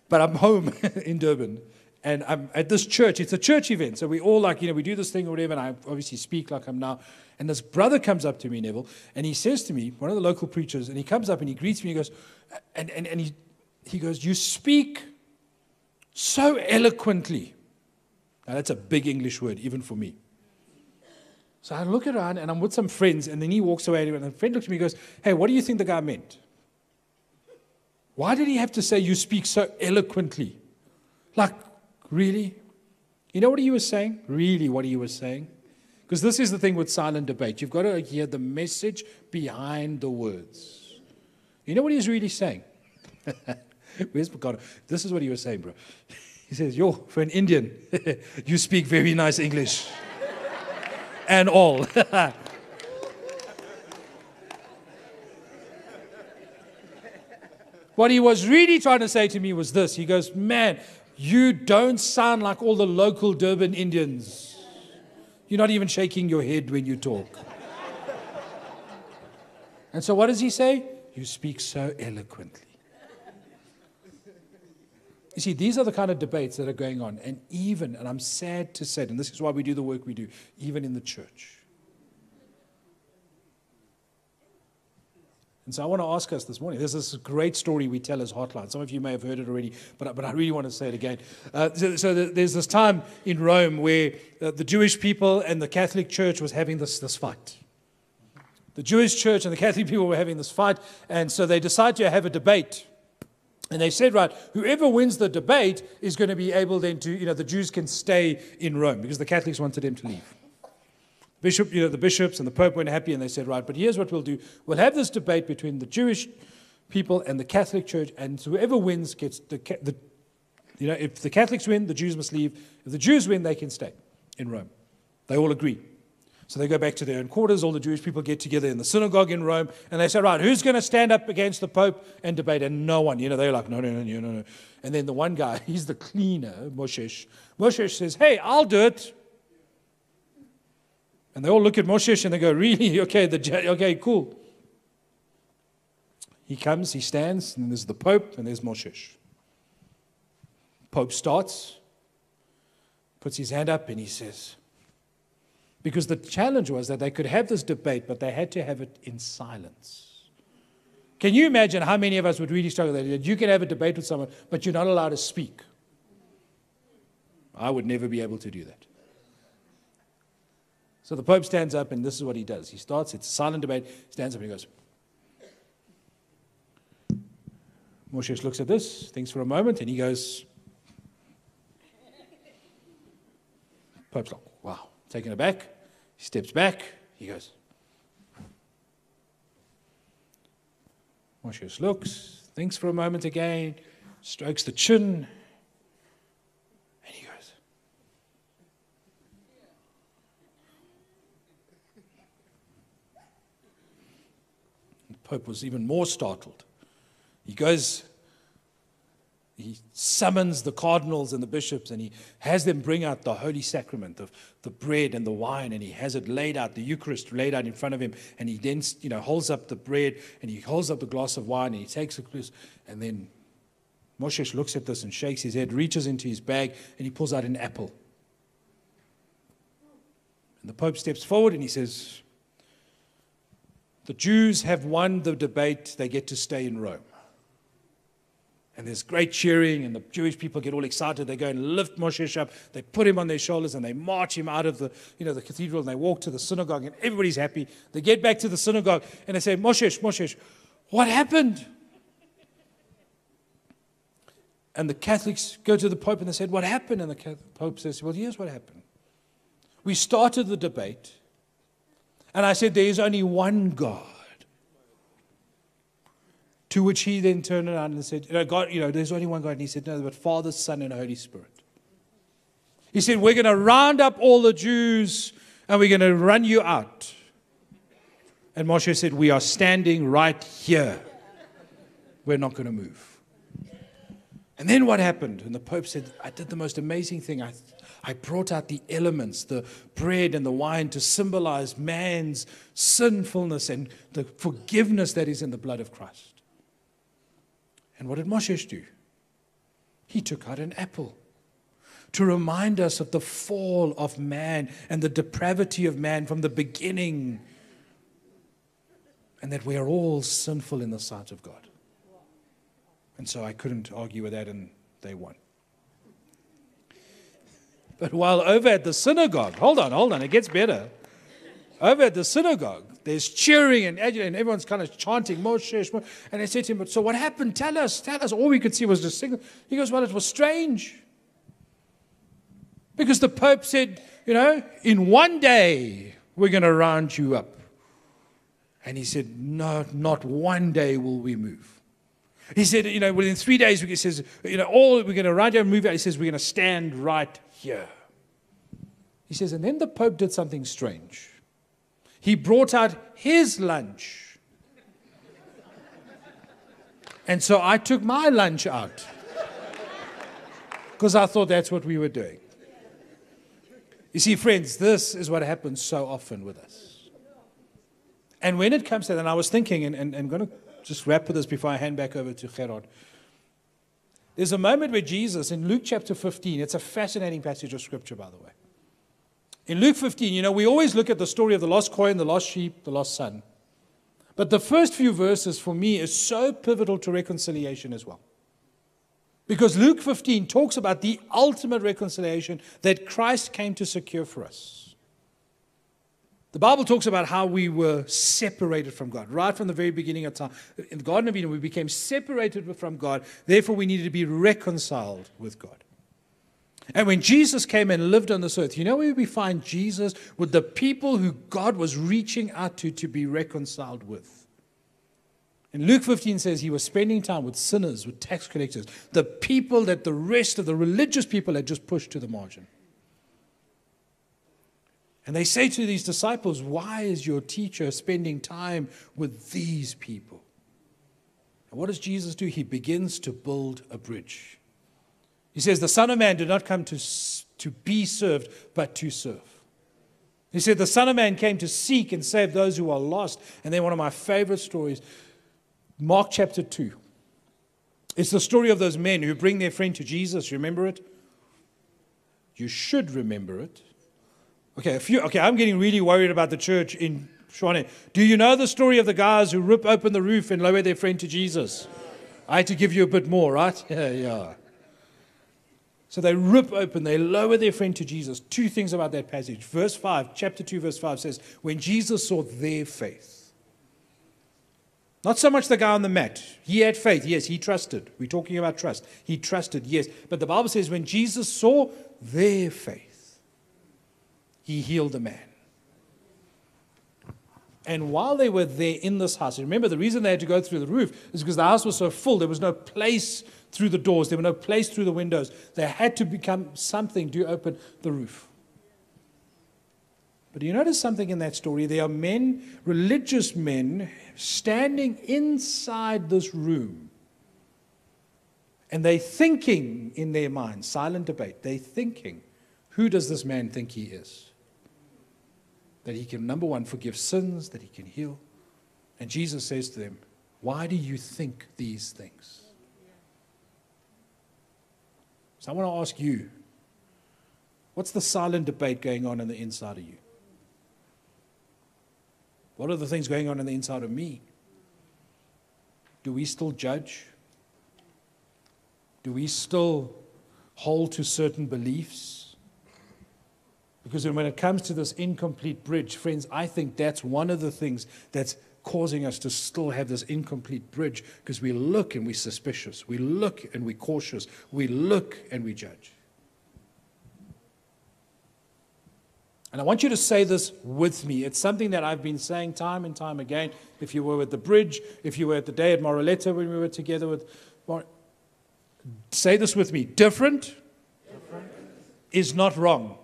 But I'm home in Durban and I'm at this church. It's a church event. So we all like, you know, we do this thing or whatever, and I obviously speak like I'm now. And this brother comes up to me, Neville, and he says to me, one of the local preachers, and he comes up and he greets me, he goes, and, and, and he, he goes, You speak so eloquently. Now that's a big English word, even for me. So I look around and I'm with some friends, and then he walks away, and a friend looks at me and goes, Hey, what do you think the guy meant? Why did he have to say you speak so eloquently? Like, Really? You know what he was saying? Really, what he was saying? Because this is the thing with silent debate. You've got to hear the message behind the words. You know what he's really saying? Where's? This is what he was saying, bro. He says, Yo, for an Indian, you speak very nice English. and all. What he was really trying to say to me was this He goes, Man, you don't sound like all the local Durban Indians. You're not even shaking your head when you talk. And so, what does he say? You speak so eloquently. You see, these are the kind of debates that are going on. And even, and I'm sad to say, and this is why we do the work we do, even in the church. And so I want to ask us this morning. There's this great story we tell as Heartline. Some of you may have heard it already, but, but I really want to say it again. Uh, so, so there's this time in Rome where uh, the Jewish people and the Catholic Church was having this, this fight. The Jewish church and the Catholic people were having this fight, and so they decided to have a debate. And they said, right, whoever wins the debate is going to be able then to, you know, the Jews can stay in Rome because the Catholics wanted them to leave. Bishop, you know, the bishops and the Pope weren't happy and they said, right, but here's what we'll do. We'll have this debate between the Jewish people and the Catholic Church, and whoever wins gets the, the you know, if the Catholics win, the Jews must leave. If the Jews win, they can stay in Rome. They all agree. So they go back to their own quarters. All the Jewish people get together in the synagogue in Rome, and they say, "Right, who's going to stand up against the Pope and debate?" And no one. You know, they're like, "No, no, no, no, no." no. And then the one guy, he's the cleaner, Moshe. Moshe says, "Hey, I'll do it." And they all look at Moshe and they go, "Really? Okay, the okay, cool." He comes, he stands, and there's the Pope, and there's Moshe. Pope starts, puts his hand up, and he says. Because the challenge was that they could have this debate, but they had to have it in silence. Can you imagine how many of us would really struggle with that? You can have a debate with someone, but you're not allowed to speak. I would never be able to do that. So the Pope stands up, and this is what he does. He starts, it's a silent debate, stands up and he goes. Moshe looks at this, thinks for a moment, and he goes, Pope's like, wow. Taken aback, he steps back, he goes. Moshe looks, thinks for a moment again, strokes the chin, and he goes. The Pope was even more startled. He goes he summons the cardinals and the bishops and he has them bring out the holy sacrament of the bread and the wine and he has it laid out the eucharist laid out in front of him and he then you know holds up the bread and he holds up the glass of wine and he takes a glass and then Moshe looks at this and shakes his head reaches into his bag and he pulls out an apple and the pope steps forward and he says the Jews have won the debate they get to stay in Rome and there's great cheering, and the Jewish people get all excited. They go and lift Moshe up. They put him on their shoulders, and they march him out of the, you know, the cathedral, and they walk to the synagogue, and everybody's happy. They get back to the synagogue, and they say, Moshe, Moshe, what happened? And the Catholics go to the Pope, and they said, what happened? And the Pope says, well, here's what happened. We started the debate, and I said, there is only one God. To which he then turned around and said, you know, God, you know, there's only one God. And he said, No, but Father, Son, and Holy Spirit. He said, We're going to round up all the Jews and we're going to run you out. And Moshe said, We are standing right here. We're not going to move. And then what happened? And the Pope said, I did the most amazing thing. I, I brought out the elements, the bread and the wine, to symbolize man's sinfulness and the forgiveness that is in the blood of Christ. And what did Moshe do? He took out an apple to remind us of the fall of man and the depravity of man from the beginning, and that we are all sinful in the sight of God. And so I couldn't argue with that, and they won. But while over at the synagogue, hold on, hold on, it gets better. Over at the synagogue, there's cheering and and everyone's kind of chanting Moshe, Moshe. And they said to him, "But "So what happened? Tell us, tell us." All we could see was the signal. He goes, "Well, it was strange." Because the Pope said, you know, in one day we're going to round you up. And he said, no, not one day will we move. He said, you know, within three days, he says, you know, all we're going to round you and move out. He says, we're going to stand right here. He says, and then the Pope did something strange. He brought out his lunch. And so I took my lunch out because I thought that's what we were doing. You see, friends, this is what happens so often with us. And when it comes to that, and I was thinking, and, and, and I'm going to just wrap with this before I hand back over to Gerard. There's a moment where Jesus, in Luke chapter 15, it's a fascinating passage of scripture, by the way. In Luke 15, you know, we always look at the story of the lost coin, the lost sheep, the lost son. But the first few verses for me is so pivotal to reconciliation as well. Because Luke 15 talks about the ultimate reconciliation that Christ came to secure for us. The Bible talks about how we were separated from God. Right from the very beginning of time. In the Garden of Eden, we became separated from God. Therefore, we needed to be reconciled with God. And when Jesus came and lived on this earth, you know where we find Jesus? With the people who God was reaching out to to be reconciled with. And Luke 15 says he was spending time with sinners, with tax collectors, the people that the rest of the religious people had just pushed to the margin. And they say to these disciples, Why is your teacher spending time with these people? And what does Jesus do? He begins to build a bridge. He says, The Son of Man did not come to, to be served, but to serve. He said, The Son of Man came to seek and save those who are lost. And then one of my favorite stories, Mark chapter 2. It's the story of those men who bring their friend to Jesus. Remember it? You should remember it. Okay, a few, okay, I'm getting really worried about the church in Tshwane. Do you know the story of the guys who rip open the roof and lower their friend to Jesus? I had to give you a bit more, right? Yeah, yeah. So they rip open, they lower their friend to Jesus. Two things about that passage. Verse 5, chapter 2, verse 5 says, When Jesus saw their faith, not so much the guy on the mat. He had faith. Yes, he trusted. We're talking about trust. He trusted, yes. But the Bible says when Jesus saw their faith, he healed the man. And while they were there in this house, remember the reason they had to go through the roof is because the house was so full, there was no place through the doors, there was no place through the windows. They had to become something to open the roof. But do you notice something in that story? There are men, religious men, standing inside this room. And they're thinking in their minds, silent debate, they're thinking, who does this man think he is? That he can, number one, forgive sins, that he can heal. And Jesus says to them, Why do you think these things? So I want to ask you, what's the silent debate going on in the inside of you? What are the things going on in the inside of me? Do we still judge? Do we still hold to certain beliefs? Because when it comes to this incomplete bridge, friends, I think that's one of the things that's causing us to still have this incomplete bridge because we look and we're suspicious. We look and we're cautious. We look and we judge. And I want you to say this with me. It's something that I've been saying time and time again. If you were at the bridge, if you were at the day at Moreleta when we were together with say this with me. Different, Different. Is, not wrong.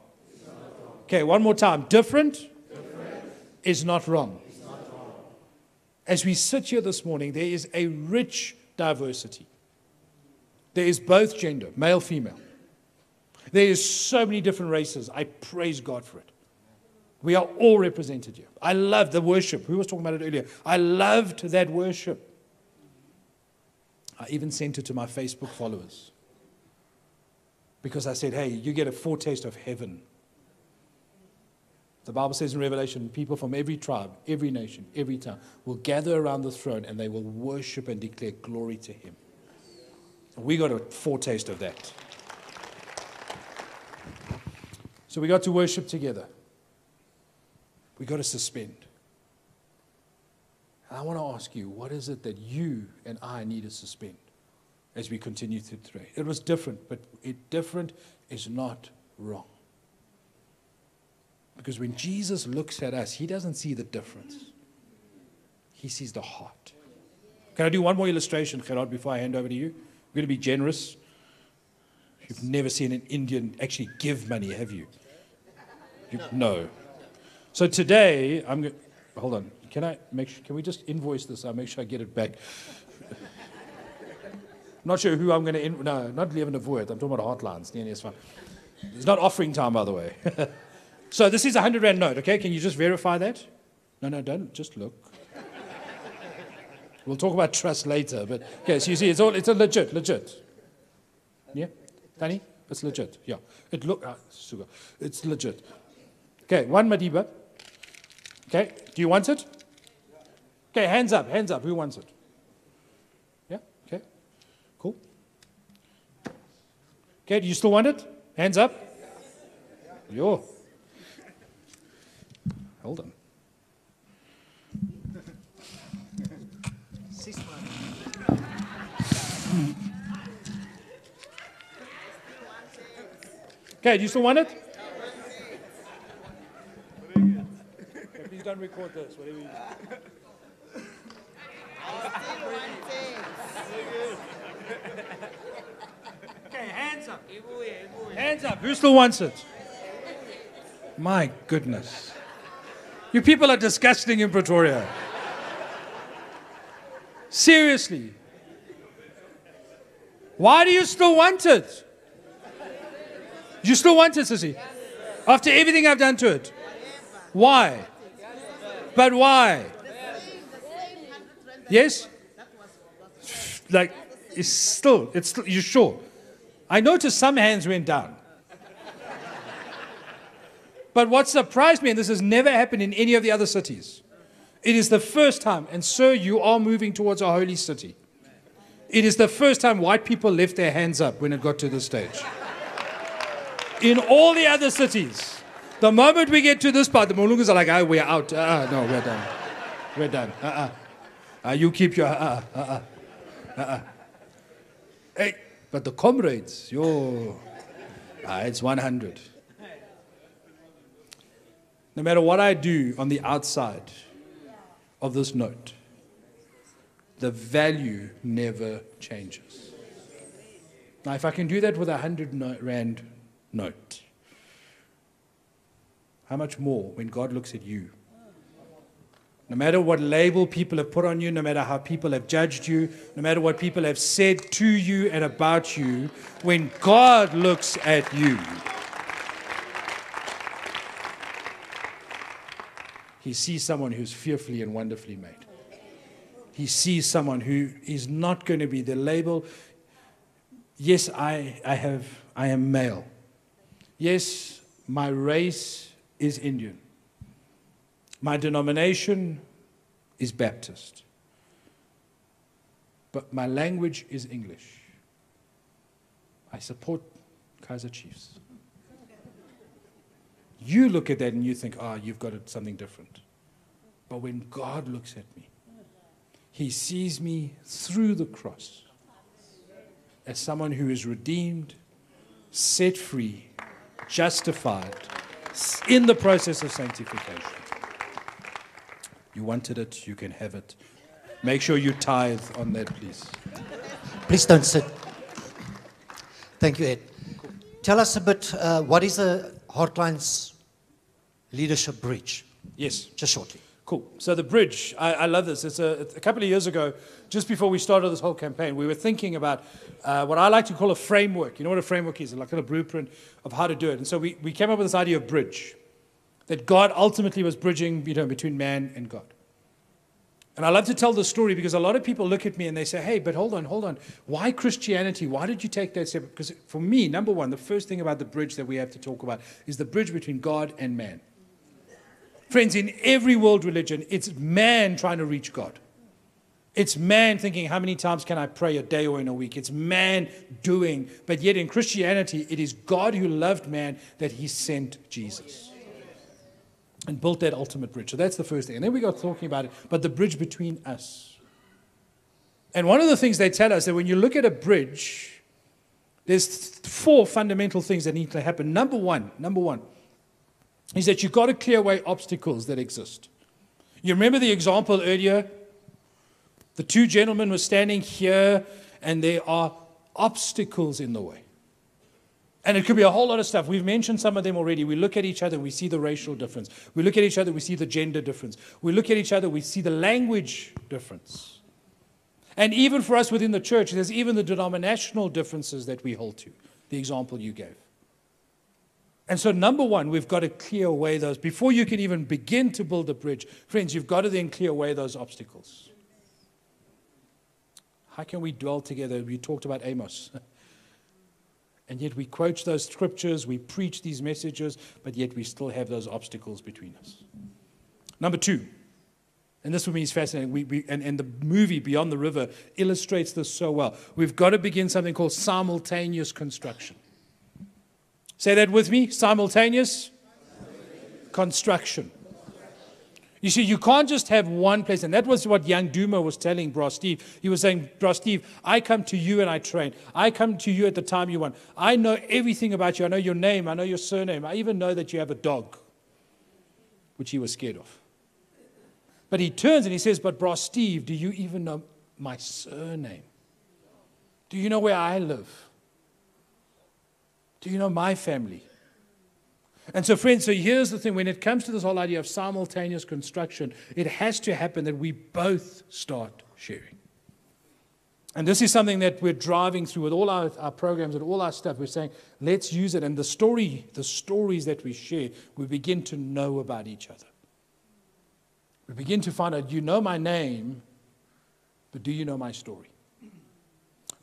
Okay, one more time. Different, Different. Is, not wrong. is not wrong. As we sit here this morning, there is a rich diversity. There is both gender, male, female. There is so many different races. I praise God for it. We are all represented here. I love the worship. We was talking about it earlier? I loved that worship. I even sent it to my Facebook followers because I said, hey, you get a foretaste of heaven. The Bible says in Revelation, people from every tribe, every nation, every town will gather around the throne and they will worship and declare glory to Him. We got a foretaste of that. So we got to worship together we got to suspend. And I want to ask you, what is it that you and I need to suspend as we continue through today? It was different, but it different is not wrong. Because when Jesus looks at us, he doesn't see the difference. He sees the heart. Can I do one more illustration, Gerard, before I hand over to you? I'm going to be generous. You've never seen an Indian actually give money, have you? you no. So today, I'm going to. hold on. Can I make sure, can we just invoice this? I'll make sure I get it back. not sure who I'm going to, in, no, not Levende Woord. I'm talking about Heartlines. It's not offering time, by the way. so this is a 100 Rand note, okay? Can you just verify that? No, no, don't. Just look. We'll talk about trust later, but okay, so you see, it's all, it's a legit, legit. Yeah? Danny? It's legit. Yeah. It look, ah, sugar. It's legit. Okay, one Madiba. Okay, do you want it? Okay, hands up, hands up. Who wants it? Yeah, okay, cool. Okay, do you still want it? Hands up. Yo. Hold on. Okay, do you still want it? Please don't record this, whatever you Okay, hands up. Hands up. Who still wants it? My goodness. You people are disgusting in Pretoria. Seriously. Why do you still want it? You still want it, Sissy? After everything I've done to it? Why? But why? Yes? Like, it's still, it's still, you sure? I noticed some hands went down. But what surprised me, and this has never happened in any of the other cities, it is the first time, and sir, you are moving towards a holy city. It is the first time white people left their hands up when it got to this stage. In all the other cities, the moment we get to this part, the Molungus are like, oh, we're out. Uh, no, we're done. We're done. Uh-uh. Uh, you keep your uh-uh, uh-uh, uh-uh. Hey, but the comrades, yo, ah, it's 100. No matter what I do on the outside of this note, the value never changes. Now, if I can do that with a 100 Rand note, how much more when God looks at you? No matter what label people have put on you, no matter how people have judged you, no matter what people have said to you and about you, when God looks at you, he sees someone who's fearfully and wonderfully made. He sees someone who is not going to be the label. Yes, I, I, have, I am male. Yes, my race is Indian. My denomination is Baptist. But my language is English. I support Kaizer Chiefs. You look at that and you think, ah, oh, you've got something different. But when God looks at me, he sees me through the cross as someone who is redeemed, set free, justified, in the process of sanctification. You wanted it, you can have it. Make sure you tithe on that, please. Please don't sit. Thank you, Ed. Tell us a bit uh, what is the Heartline's leadership bridge? Yes. Just shortly. Cool. So the bridge, I, I love this. It's a, a, couple of years ago, just before we started this whole campaign, we were thinking about uh, what I like to call a framework. You know what a framework is? Like a blueprint of how to do it. And so we, we came up with this idea of bridge that God ultimately was bridging you know, between man and God. And I love to tell the story because a lot of people look at me and they say, hey, but hold on, hold on. Why Christianity? Why did you take that step? Because for me, number one, the first thing about the bridge that we have to talk about is the bridge between God and man. Friends, in every world religion, it's man trying to reach God. It's man thinking, how many times can I pray a day or in a week? It's man doing. But yet in Christianity, it is God who loved man that he sent Jesus and built that ultimate bridge. So that's the first thing. And then we got talking about it, but the bridge between us. And one of the things they tell us that when you look at a bridge, there's four fundamental things that need to happen. Number one, number one, is that you've got to clear away obstacles that exist. You remember the example earlier? The two gentlemen were standing here, and there are obstacles in the way. And it could be a whole lot of stuff. We've mentioned some of them already. We look at each other, we see the racial difference. We look at each other, we see the gender difference. We look at each other, we see the language difference. And even for us within the church, there's even the denominational differences that we hold to, the example you gave. And so, number one, we've got to clear away those. Before you can even begin to build a bridge, friends, you've got to then clear away those obstacles. How can we dwell together? We talked about Amos. And yet we quote those scriptures, we preach these messages, but yet we still have those obstacles between us. Number two, and this for me is fascinating, we, we, and, and the movie Beyond the River illustrates this so well. We've got to begin something called simultaneous construction. Say that with me simultaneous construction. You see, you can't just have one place. And that was what young Duma was telling Bro Steve. He was saying, Bro Steve, I come to you and I train. I come to you at the time you want. I know everything about you. I know your name. I know your surname. I even know that you have a dog, which he was scared of. But he turns and he says, But Bro Steve, do you even know my surname? Do you know where I live? Do you know my family? And so, friends, so here's the thing when it comes to this whole idea of simultaneous construction, it has to happen that we both start sharing. And this is something that we're driving through with all our, our programs and all our stuff. We're saying, let's use it. And the story, the stories that we share, we begin to know about each other. We begin to find out, you know my name, but do you know my story?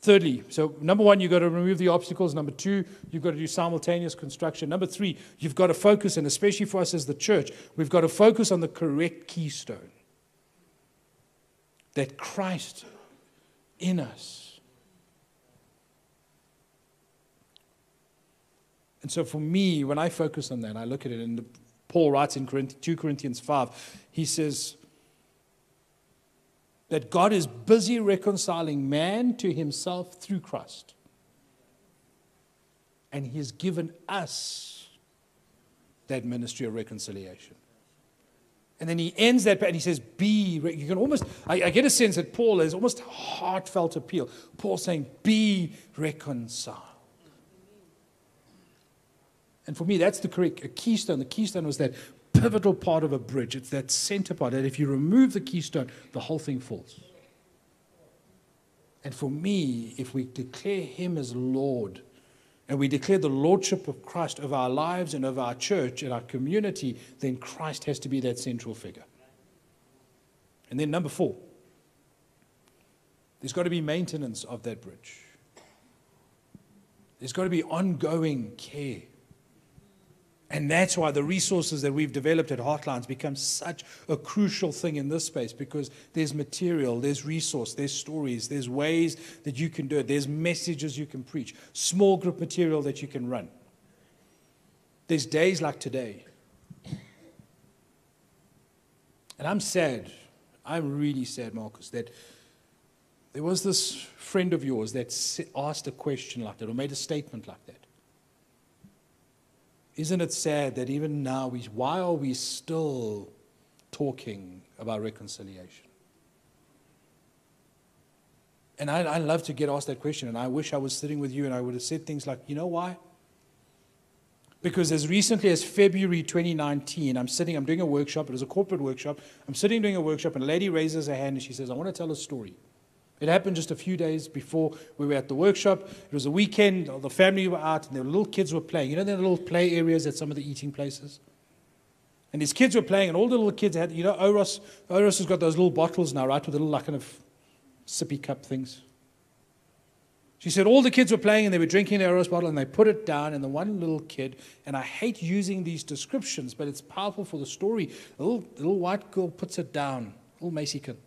Thirdly, so number one, you've got to remove the obstacles. Number two, you've got to do simultaneous construction. Number three, you've got to focus, and especially for us as the church, we've got to focus on the correct keystone that Christ in us. And so for me, when I focus on that, I look at it, and Paul writes in 2 Corinthians 5, he says, that God is busy reconciling man to himself through Christ. And he has given us that ministry of reconciliation. And then he ends that, and he says, Be, you can almost, I, I get a sense that Paul is almost heartfelt appeal. Paul saying, Be reconciled. And for me, that's the correct keystone. The keystone was that pivotal part of a bridge. It's that center part that if you remove the keystone, the whole thing falls. And for me, if we declare Him as Lord, and we declare the Lordship of Christ over our lives and over our church and our community, then Christ has to be that central figure. And then, number four, there's got to be maintenance of that bridge. There's got to be ongoing care. And that's why the resources that we've developed at Heartlines become such a crucial thing in this space because there's material, there's resource, there's stories, there's ways that you can do it, there's messages you can preach, small group material that you can run. There's days like today. And I'm sad, I'm really sad, Marcus, that there was this friend of yours that asked a question like that or made a statement like that. Isn't it sad that even now, we, why are we still talking about reconciliation? And I, I love to get asked that question, and I wish I was sitting with you and I would have said things like, you know why? Because as recently as February 2019, I'm sitting, I'm doing a workshop, it was a corporate workshop. I'm sitting doing a workshop, and a lady raises her hand and she says, I want to tell a story. It happened just a few days before we were at the workshop. It was a weekend, the family were out, and the little kids were playing. You know, are little play areas at some of the eating places? And these kids were playing, and all the little kids had, you know, Oros, Oros has got those little bottles now, right, with the little, like, kind of sippy cup things. She said all the kids were playing and they were drinking their Oros bottle and they put it down, and the one little kid, and I hate using these descriptions, but it's powerful for the story. The little, the little white girl puts it down, little Macy kid.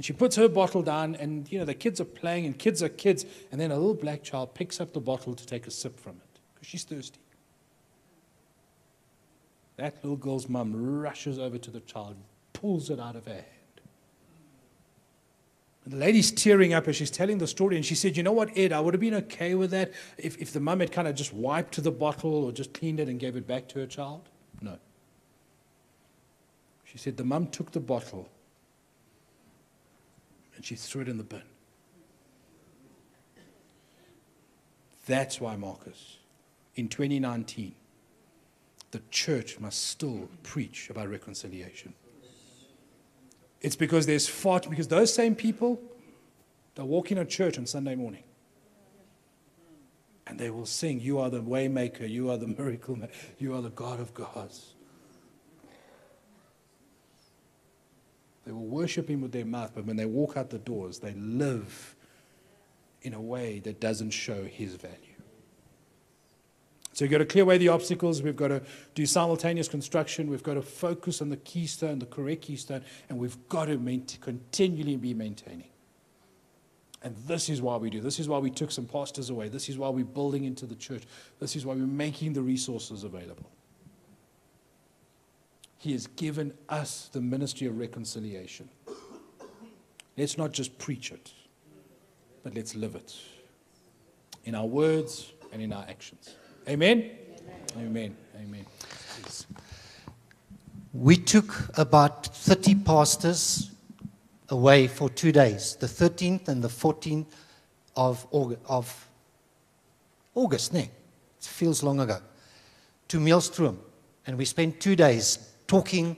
And she puts her bottle down, and you know, the kids are playing, and kids are kids. And then a little black child picks up the bottle to take a sip from it because she's thirsty. That little girl's mum rushes over to the child, pulls it out of her hand. And the lady's tearing up as she's telling the story, and she said, You know what, Ed, I would have been okay with that if, if the mum had kind of just wiped the bottle or just cleaned it and gave it back to her child. No. She said, The mum took the bottle and she threw it in the bin. That's why, Marcus, in 2019, the church must still preach about reconciliation. It's because there's fought, because those same people They'll walk in a church on Sunday morning. And they will sing, You are the waymaker, you are the miracle you are the God of gods. They will worship him with their mouth, but when they walk out the doors, they live in a way that doesn't show his value. So we've got to clear away the obstacles. We've got to do simultaneous construction. We've got to focus on the keystone, the correct keystone, and we've got to main- continually be maintaining. And this is why we do. This is why we took some pastors away. This is why we're building into the church. This is why we're making the resources available. He has given us the ministry of reconciliation. Let's not just preach it, but let's live it in our words and in our actions. Amen? Amen. Amen. Please. We took about 30 pastors away for two days, the 13th and the 14th of August. Of August ne? It feels long ago. To Maelstrom. And we spent two days talking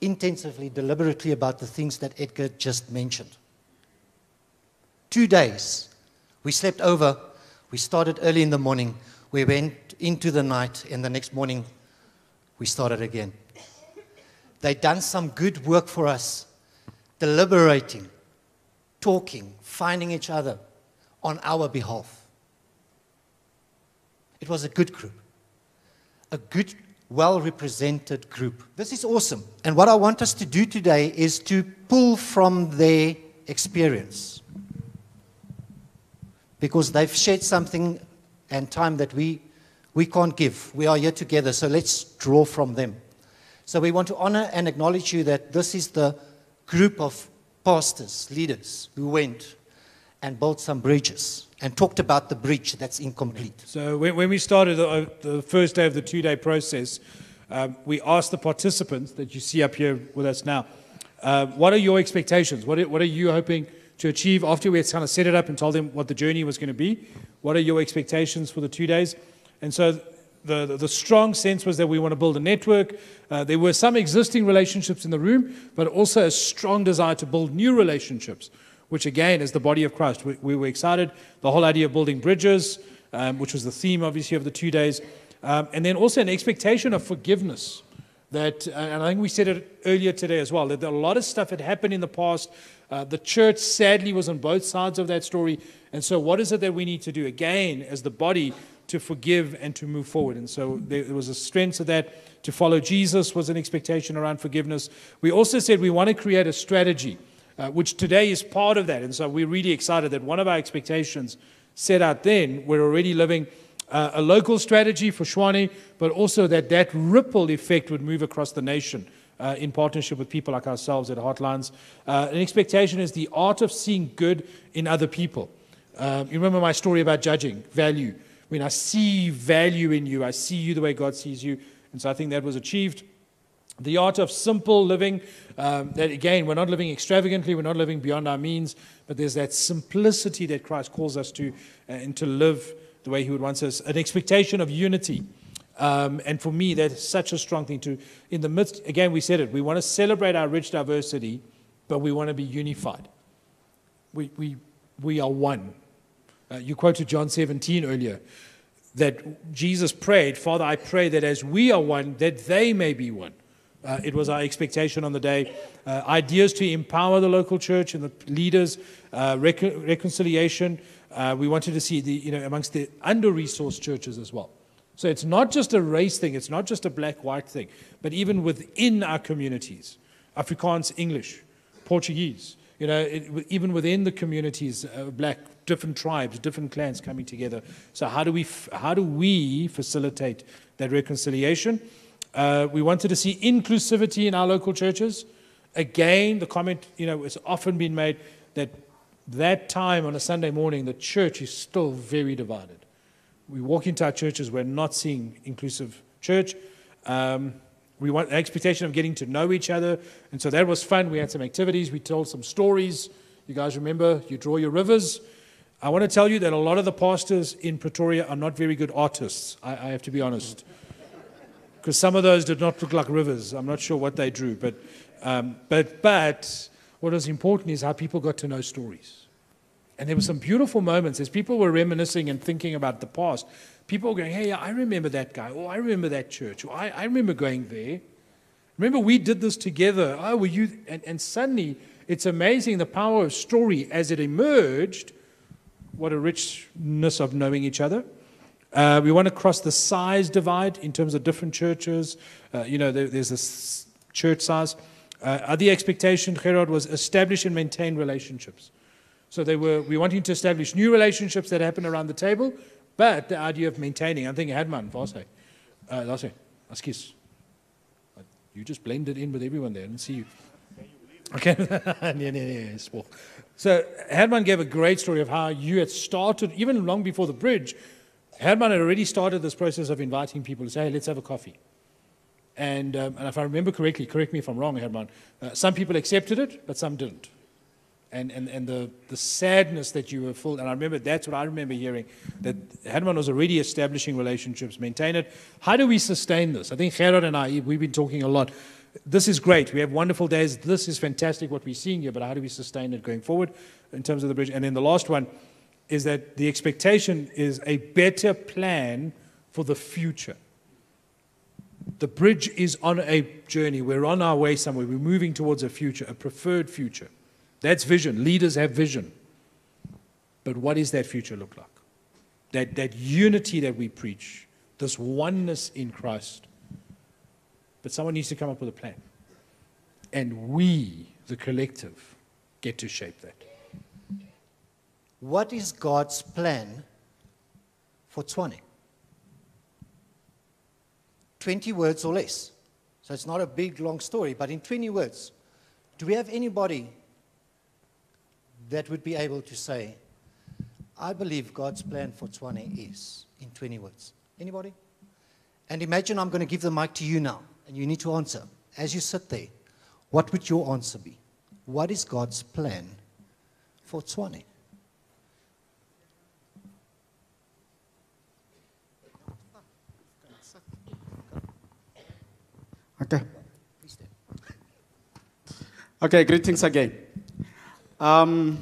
intensively, deliberately about the things that Edgar just mentioned. Two days. We slept over. We started early in the morning. We went into the night, and the next morning we started again. They'd done some good work for us, deliberating, talking, finding each other on our behalf. It was a good group, a good, well represented group. This is awesome. And what I want us to do today is to pull from their experience because they've shared something and time that we, we can't give. We are here together, so let's draw from them. So we want to honor and acknowledge you that this is the group of pastors, leaders who went and built some bridges and talked about the bridge that's incomplete. So when, when we started the, the first day of the two-day process, um, we asked the participants that you see up here with us now, uh, what are your expectations? What are, what are you hoping to achieve after we had kind of set it up and told them what the journey was going to be? What are your expectations for the two days? And so the, the, the strong sense was that we want to build a network. Uh, there were some existing relationships in the room, but also a strong desire to build new relationships, which again is the body of Christ. We, we were excited. The whole idea of building bridges, um, which was the theme, obviously, of the two days. Um, and then also an expectation of forgiveness. That, and I think we said it earlier today as well, that a lot of stuff had happened in the past. Uh, the church sadly was on both sides of that story. And so, what is it that we need to do again as the body to forgive and to move forward? And so, there, was a strength to that. To follow Jesus was an expectation around forgiveness. We also said we want to create a strategy, uh, which today is part of that. And so, we're really excited that one of our expectations set out then, we're already living uh, a local strategy for Tshwane, but also that that ripple effect would move across the nation. Uh, in partnership with people like ourselves at Heartlines. Uh, an expectation is the art of seeing good in other people. Um, you remember my story about judging, value. When I see value in you, I see you the way God sees you. And so I think that was achieved. The art of simple living, um, that again, we're not living extravagantly, we're not living beyond our means, but there's that simplicity that Christ calls us to uh, and to live the way He would want us. An expectation of unity. Um, and for me, that's such a strong thing to, in the midst, again, we said it, we want to celebrate our rich diversity, but we want to be unified. We, we, we are one. Uh, you quoted John 17 earlier that Jesus prayed, Father, I pray that as we are one, that they may be one. Uh, it was our expectation on the day. Uh, ideas to empower the local church and the leaders, uh, rec- reconciliation. Uh, we wanted to see the, you know, amongst the under resourced churches as well. So it's not just a race thing, it's not just a black white thing, but even within our communities Afrikaans, English, Portuguese, you know, it, even within the communities, uh, black, different tribes, different clans coming together. So, how do we, how do we facilitate that reconciliation? Uh, we wanted to see inclusivity in our local churches. Again, the comment, you know, has often been made that that time on a Sunday morning, the church is still very divided we walk into our churches, we're not seeing inclusive church. Um, we want an expectation of getting to know each other. And so that was fun. We had some activities. We told some stories. You guys remember, you draw your rivers. I want to tell you that a lot of the pastors in Pretoria are not very good artists. I, I have to be honest. Because some of those did not look like rivers. I'm not sure what they drew. But, um, but, but what was important is how people got to know stories. And there were some beautiful moments as people were reminiscing and thinking about the past. People were going, hey, I remember that guy, or I remember that church, or I, I remember going there. Remember, we did this together. Oh, were you? And, and suddenly, it's amazing the power of story as it emerged. What a richness of knowing each other. Uh, we want to cross the size divide in terms of different churches. Uh, you know, there, there's this church size. Uh, the expectation, Gerard, was establish and maintain relationships. So they were, we wanting to establish new relationships that happen around the table, but the idea of maintaining, I think Herman, was hy. Uh, daar's hy. You just blended in with everyone there. Didn't see you. Okay. nee, nee, spoor. So Herman gave a great story of how you had started, even long before the bridge, Herman had already started this process of inviting people to say, hey, let's have a coffee. And, um, and if I remember correctly, correct me if I'm wrong, Herman, uh, some people accepted it, but some didn't. And, and, and the, the sadness that you were full, and I remember that's what I remember hearing, that Herman was already establishing relationships, maintain it. How do we sustain this? I think Gerard and I, we've been talking a lot. This is great. We have wonderful days. This is fantastic what we're seeing here, but how do we sustain it going forward in terms of the bridge? And then the last one, is that the expectation is a better plan for the future. The bridge is on a journey. We're on our way somewhere. We're moving towards a future, a preferred future. That's vision. Leaders have vision. But what does that future look like? That, that unity that we preach, this oneness in Christ. But someone needs to come up with a plan. And we, the collective, get to shape that. What is God's plan for Tshwane? 20 words or less. So it's not a big, long story, but in 20 words. Do we have anybody that would be able to say, I believe God's plan for Tshwane is, in 20 words? Anybody? And imagine I'm going to give the mic to you now, and you need to answer. As you sit there, what would your answer be? What is God's plan for Tshwane? Okay. Okay, greetings again. Um,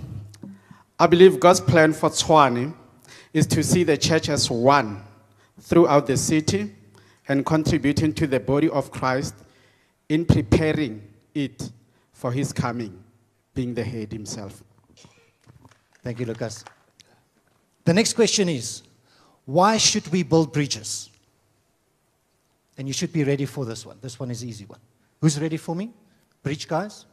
I believe God's plan for Tshwane is to see the church as one throughout the city and contributing to the body of Christ in preparing it for his coming, being the head himself. Thank you, Lucas. The next question is why should we build bridges? And you should be ready for this one. This one is easy one. Who's ready for me? Bridge guys?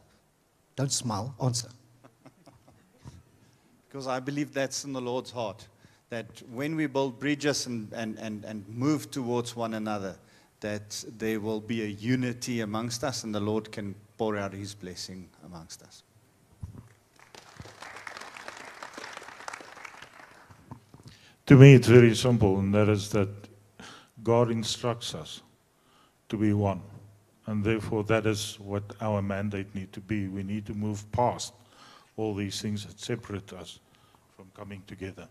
Don't smile. Answer. because I believe that's in the Lord's heart. That when we build bridges and, and, and, and move towards one another, that there will be a unity amongst us and the Lord can pour out his blessing amongst us. To me, it's very simple, and that is that God instructs us to be one. And therefore, that is what our mandate need to be. We need to move past all these things that separate us from coming together.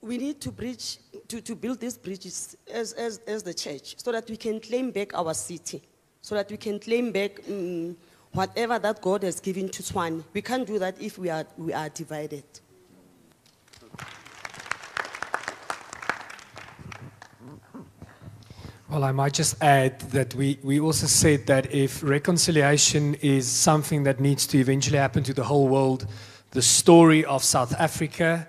We need to bridge to, to build these bridges as, as, as the church so that we can claim back our city, so that we can claim back um, whatever that God has given to Tshwane. We can't do that if we are, we are divided. Well, I might just add that we, we also said that if reconciliation is something that needs to eventually happen to the whole world, the story of South Africa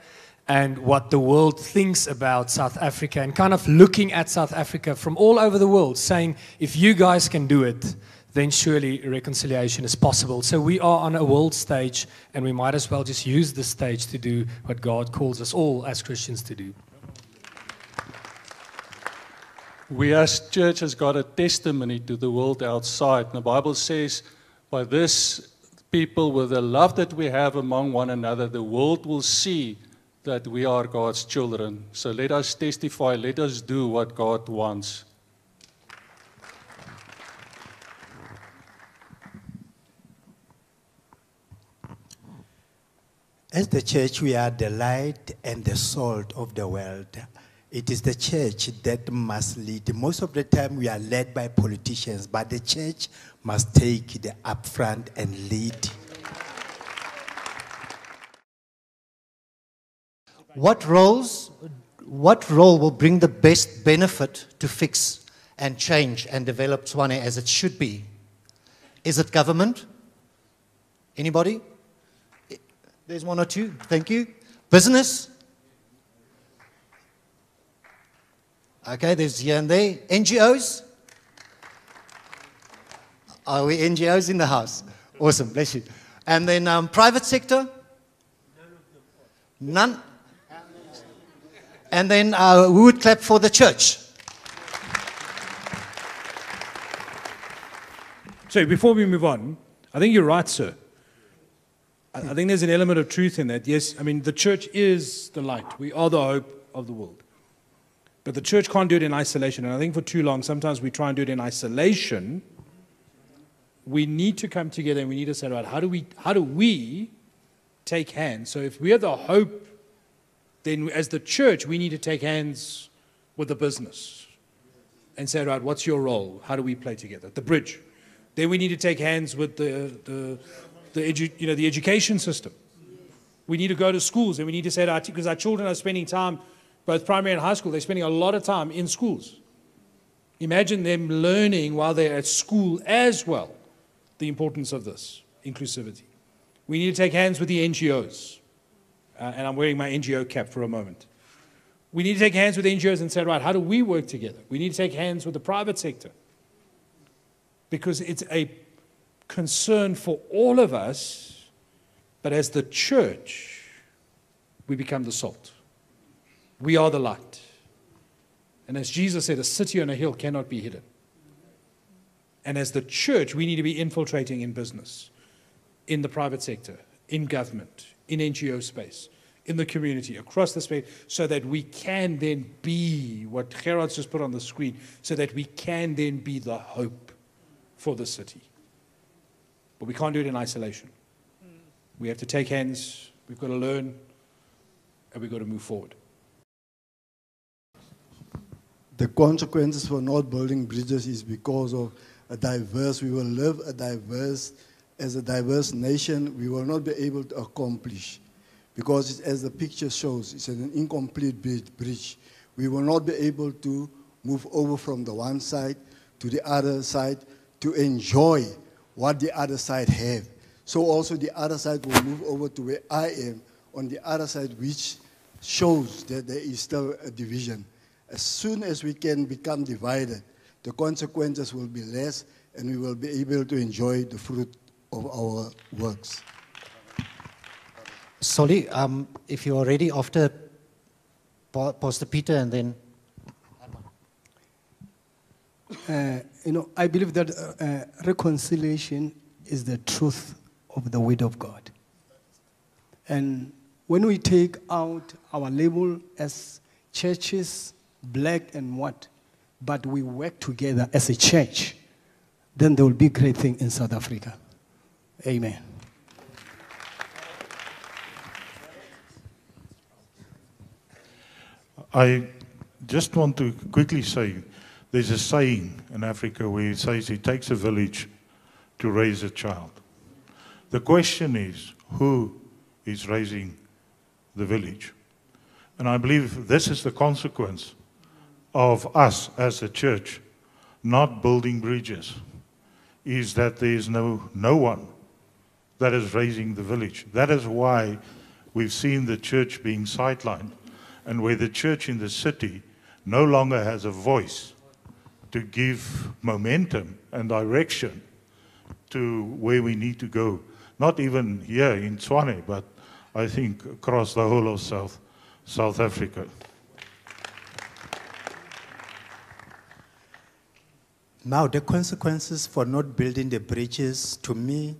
and what the world thinks about South Africa, and kind of looking at South Africa from all over the world, saying, if you guys can do it, then surely reconciliation is possible. So we are on a world stage, and we might as well just use the stage to do what God calls us all as Christians to do. We as church has got a testimony to the world outside. And the Bible says, by this people, with the love that we have among one another, the world will see that we are God's children. So let us testify, let us do what God wants. As the church, we are the light and the salt of the world. It is the church that must lead. Most of the time, we are led by politicians, but the church must take the upfront and lead. What roles, what role will bring the best benefit to fix and change and develop Tshwane as it should be? Is it government? Anybody? There's one or two. Thank you. Business? Okay, there's here and there. NGOs? Are we NGOs in the house? Awesome, bless you. And then um, private sector? None. And then uh, we would clap for the church. So before we move on, I think you're right, sir. I think there's an element of truth in that. Yes, I mean, the church is the light. We are the hope of the world. But the church can't do it in isolation. And I think for too long, sometimes we try and do it in isolation. We need to come together and we need to say, right, how do we, how do we take hands? So if we are the hope, then as the church, we need to take hands with the business and say, right, what's your role? How do we play together? The bridge. Then we need to take hands with the, the, the, edu, you know, the education system. We need to go to schools and we need to say, because our children are spending time, both primary and high school, they're spending a lot of time in schools. Imagine them learning while they're at school as well the importance of this inclusivity. We need to take hands with the NGOs. Uh, and I'm wearing my NGO cap for a moment. We need to take hands with NGOs and say, right, how do we work together? We need to take hands with the private sector because it's a concern for all of us, but as the church, we become the salt. We are the light. And as Jesus said, a city on a hill cannot be hidden. And as the church, we need to be infiltrating in business, in the private sector, in government, in NGO space, in the community, across the space, so that we can then be what Gerard's just put on the screen, so that we can then be the hope for the city. But we can't do it in isolation. Hmm. We have to take hands, we've got to learn, and we've got to move forward. The consequences for not building bridges is because of a diverse, we will live a diverse, as a diverse nation, we will not be able to accomplish. Because as the picture shows, it's an incomplete bridge. We will not be able to move over from the one side to the other side to enjoy what the other side have. So also the other side will move over to where I am on the other side, which shows that there is still a division. As soon as we can become divided, the consequences will be less and we will be able to enjoy the fruit of our works. Solly, um, if you are ready after Pa- Pastor Peter and then Uh, you know, I believe that uh, uh, reconciliation is the truth of the Word of God. And when we take out our label as churches, black and what, but we work together as a church, then there will be great thing in South Africa. Amen. I just want to quickly say there's a saying in Africa where it says it takes a village to raise a child. The question is who is raising the village? And I believe this is the consequence of us as a church not building bridges is that there is no, no one that is raising the village. That is why we've seen the church being sidelined and where the church in the city no longer has a voice to give momentum and direction to where we need to go. Not even here in Tshwane, but I think across the whole of South, South Africa. Now, the consequences for not building the bridges, to me,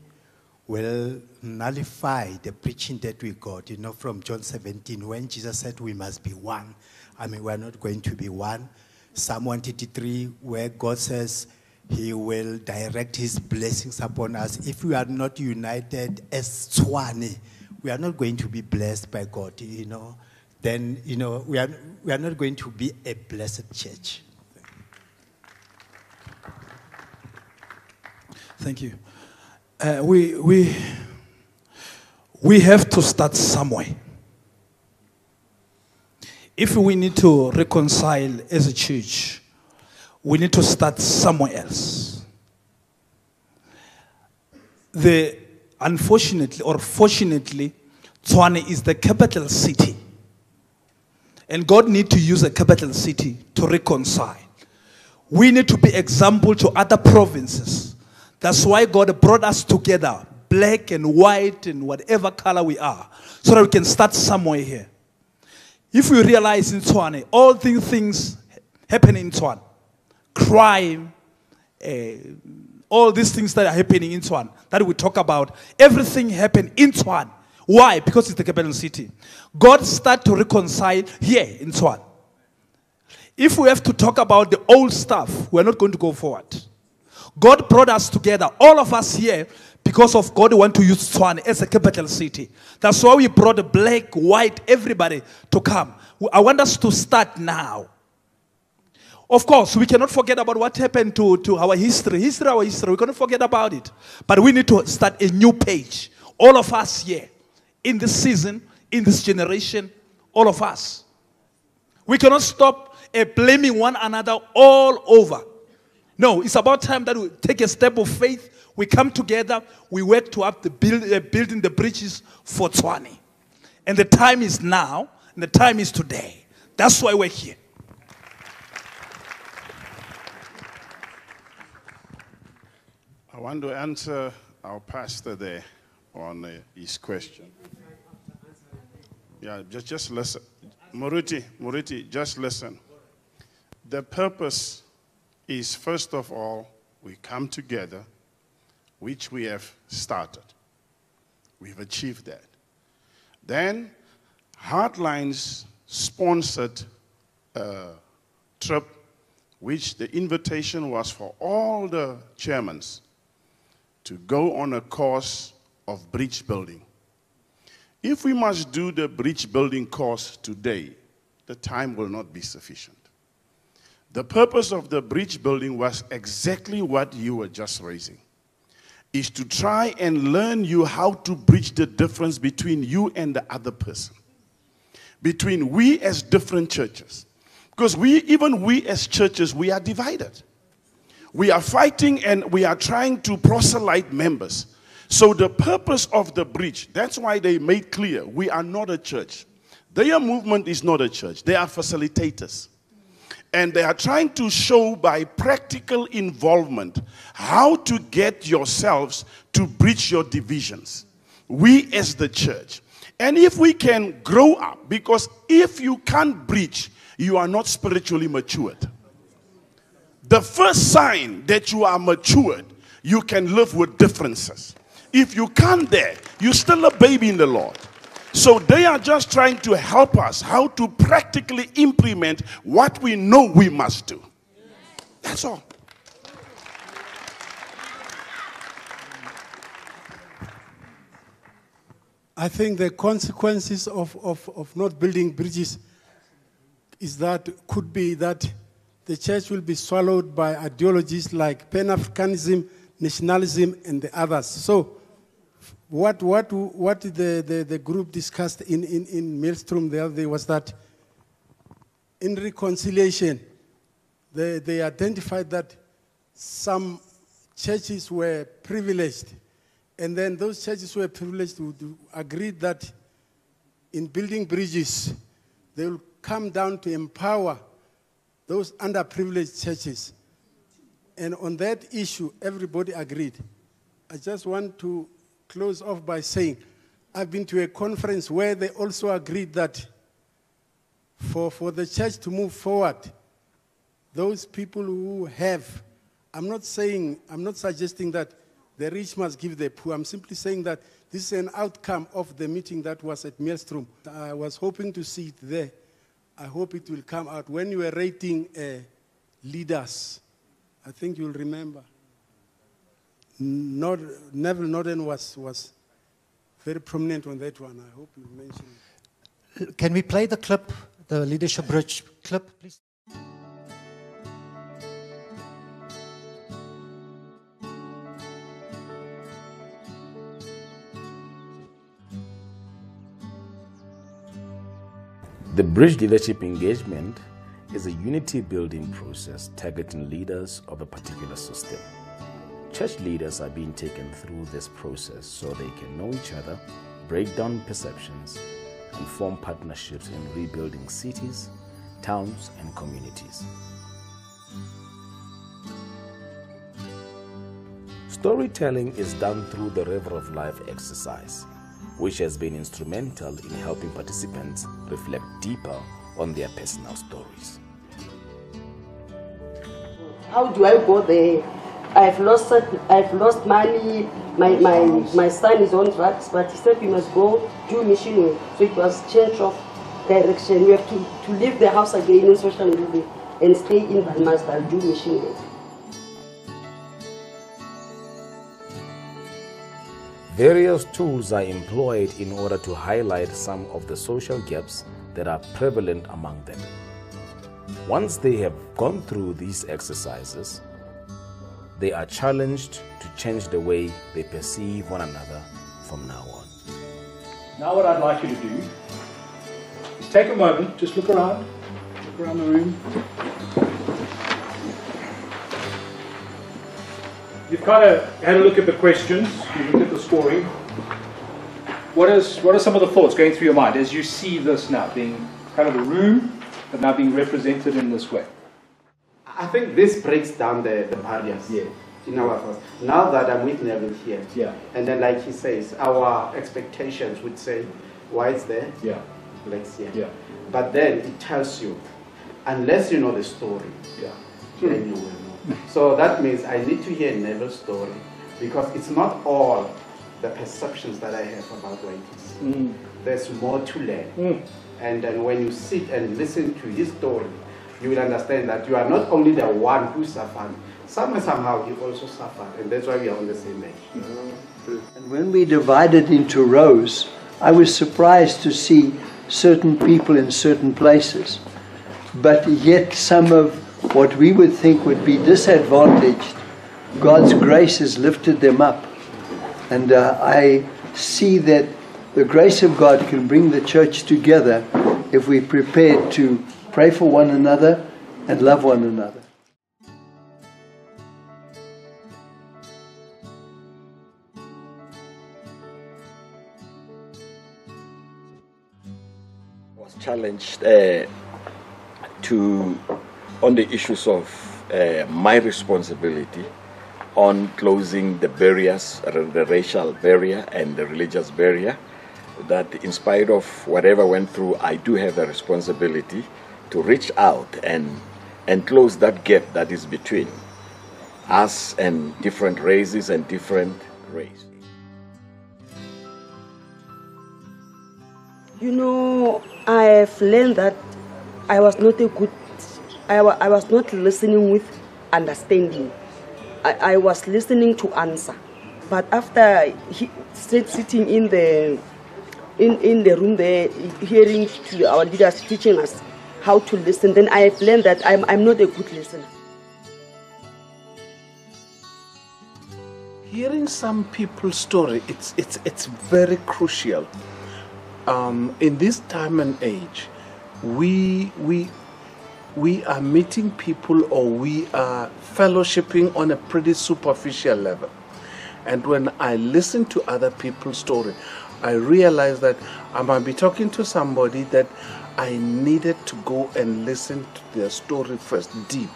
will nullify the preaching that we got, you know, from John 17, when Jesus said we must be one. I mean, we're not going to be one. Psalm 133, where God says he will direct his blessings upon us. If we are not united as Tshwane, we are not going to be blessed by God, you know. then you know we are we are not going to be a blessed church. Thank you. Uh, we, we, we have to start somewhere. If we need to reconcile as a church, we need to start somewhere else. The unfortunately or fortunately, Tshwane is the capital city. And God need to use a capital city to reconcile. We need to be example to other provinces. That's why God brought us together, black and white and whatever color we are, so that we can start somewhere here. If we realize in Tshwane, all these things happen in Tshwane, crime, eh, all these things that are happening in Tshwane, that we talk about, everything happened in Tshwane. Why? Because it's the capital city. God start to reconcile here in Tshwane. If we have to talk about the old stuff, we're not going to go forward. God brought us together, all of us here, because of God want to use Tshwane as a capital city. That's why we brought black, white, everybody to come. I want us to start now. Of course, we cannot forget about what happened to, to our history. History, our history, we cannot forget about it. But we need to start a new page. All of us here, in this season, in this generation, all of us. We cannot stop uh, blaming one another all over. No, it's about time that we take a step of faith. We come together. We work to up the build, uh, building the bridges for Tshwane. And the time is now, and the time is today. That's why we're here. I want to answer our pastor there on uh, his question. Yeah, just, just listen. Moruti, Moruti, just listen. The purpose is first of all, we come together, which we have started. We've achieved that. Then, Heartlines sponsored a trip, which the invitation was for all the chairmans to go on a course of bridge building. If we must do the bridge building course today, the time will not be sufficient. The purpose of the bridge building was exactly what you were just raising. Is to try and learn you how to bridge the difference between you and the other person. Between we as different churches. Because we, even we as churches, we are divided. We are fighting and we are trying to proselyte members. So the purpose of the bridge, that's why they made clear, we are not a church. Their movement is not a church. They are facilitators. And they are trying to show by practical involvement how to get yourselves to bridge your divisions. We as the church. And if we can grow up, because if you can't bridge, you are not spiritually matured. The first sign that you are matured, you can live with differences. If you can't there, you're still a baby in the Lord. So they are just trying to help us how to practically implement what we know we must do. That's all. I think the consequences of, of, of not building bridges is that could be that the church will be swallowed by ideologies like Pan-Africanism, nationalism, and the others. So what, what, what the, the, the group discussed in, in, in Maelstrom the other day was that in reconciliation, they, they identified that some churches were privileged. And then those churches were privileged to agree that in building bridges, they will come down to empower those underprivileged churches. And on that issue, everybody agreed. I just want to close off by saying I've been to a conference where they also agreed that for, for the church to move forward, those people who have, I'm not saying, I'm not suggesting that the rich must give the poor. I'm simply saying that this is an outcome of the meeting that was at Maelstrom. I was hoping to see it there. I hope it will come out. When you were rating uh, leaders, I think you'll remember. Nord, Neville Norden was, was very prominent on that one. I hope you mentioned Can we play the clip, the leadership bridge clip, please? The Bridge Leadership Engagement is a unity building process targeting leaders of a particular system. Church leaders are being taken through this process so they can know each other, break down perceptions, and form partnerships in rebuilding cities, towns, and communities. Storytelling is done through the River of Life exercise, which has been instrumental in helping participants reflect deeper on their personal stories. How do I go there? I've lost I've lost money. My, my, my son is on drugs, but he said we must go do work. So it was change of direction. We have to, to leave the house again in social media and stay in Valmasdal, do mission work. Various tools are employed in order to highlight some of the social gaps that are prevalent among them. Once they have gone through these exercises, they are challenged to change the way they perceive one another from now on. Now, what I'd like you to do is take a moment, just look around, look around the room. You've kind of had a look at the questions, you looked at the scoring. What is what are some of the thoughts going through your mind as you see this now being kind of the room, but now being represented in this way? I think this breaks down the, the barriers yeah. in our first. Now that I'm with Neville here, yeah. and then like he says, our expectations would say, whites there, yeah. blacks here. Yeah. But then it tells you, unless you know the story, yeah. then you will know. so that means I need to hear Neville's story because it's not all the perceptions that I have about whites. Mm. There's more to learn. Mm. And then when you sit and listen to his story, you will understand that you are not only the one who suffered, somewhere somehow you also suffered, and that's why we are on the same page. And when we divided into rows, I was surprised to see certain people in certain places, but yet some of what we would think would be disadvantaged, God's grace has lifted them up. And uh, I see that the grace of God can bring the church together if we're prepared to pray for one another and love one another. I was challenged uh, to on the issues of uh, my responsibility on closing the barriers, the racial barrier and the religious barrier. That, in spite of whatever went through, I do have a responsibility to reach out and and close that gap that is between us and different races and different races. You know, I have learned that I was not a good, I, I was not listening with understanding. I, I was listening to answer. But after he, sit, sitting in the, in, in the room there, hearing our leaders teaching us how to listen, then I have learned that I'm, I'm not a good listener. hearing some people's story it's it's it's very crucial um, in this time and age we we we are meeting people or we are fellowshipping on a pretty superficial level and when i listen to other people's story i realize that i might be talking to somebody that i needed to go and listen to their story first deep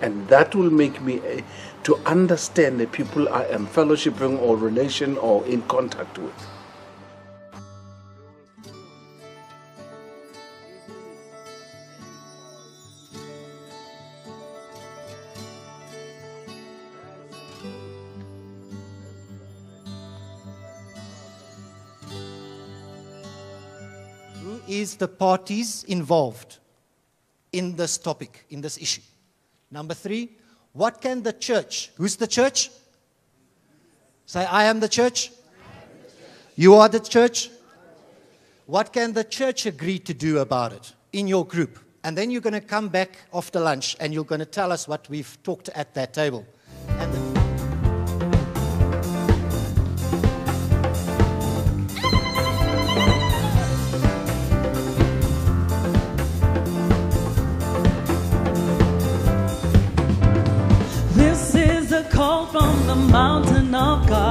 and that will make me uh, to understand the people I am fellowshipping or relation or in contact with. Is the parties involved in this topic, in this issue? Number three, what can the church, who's the church? Say, I am the church. You are the church. What can the church agree to do about it in your group? And then you're going to come back after lunch and you're going to tell us what we've talked at that table. Of God.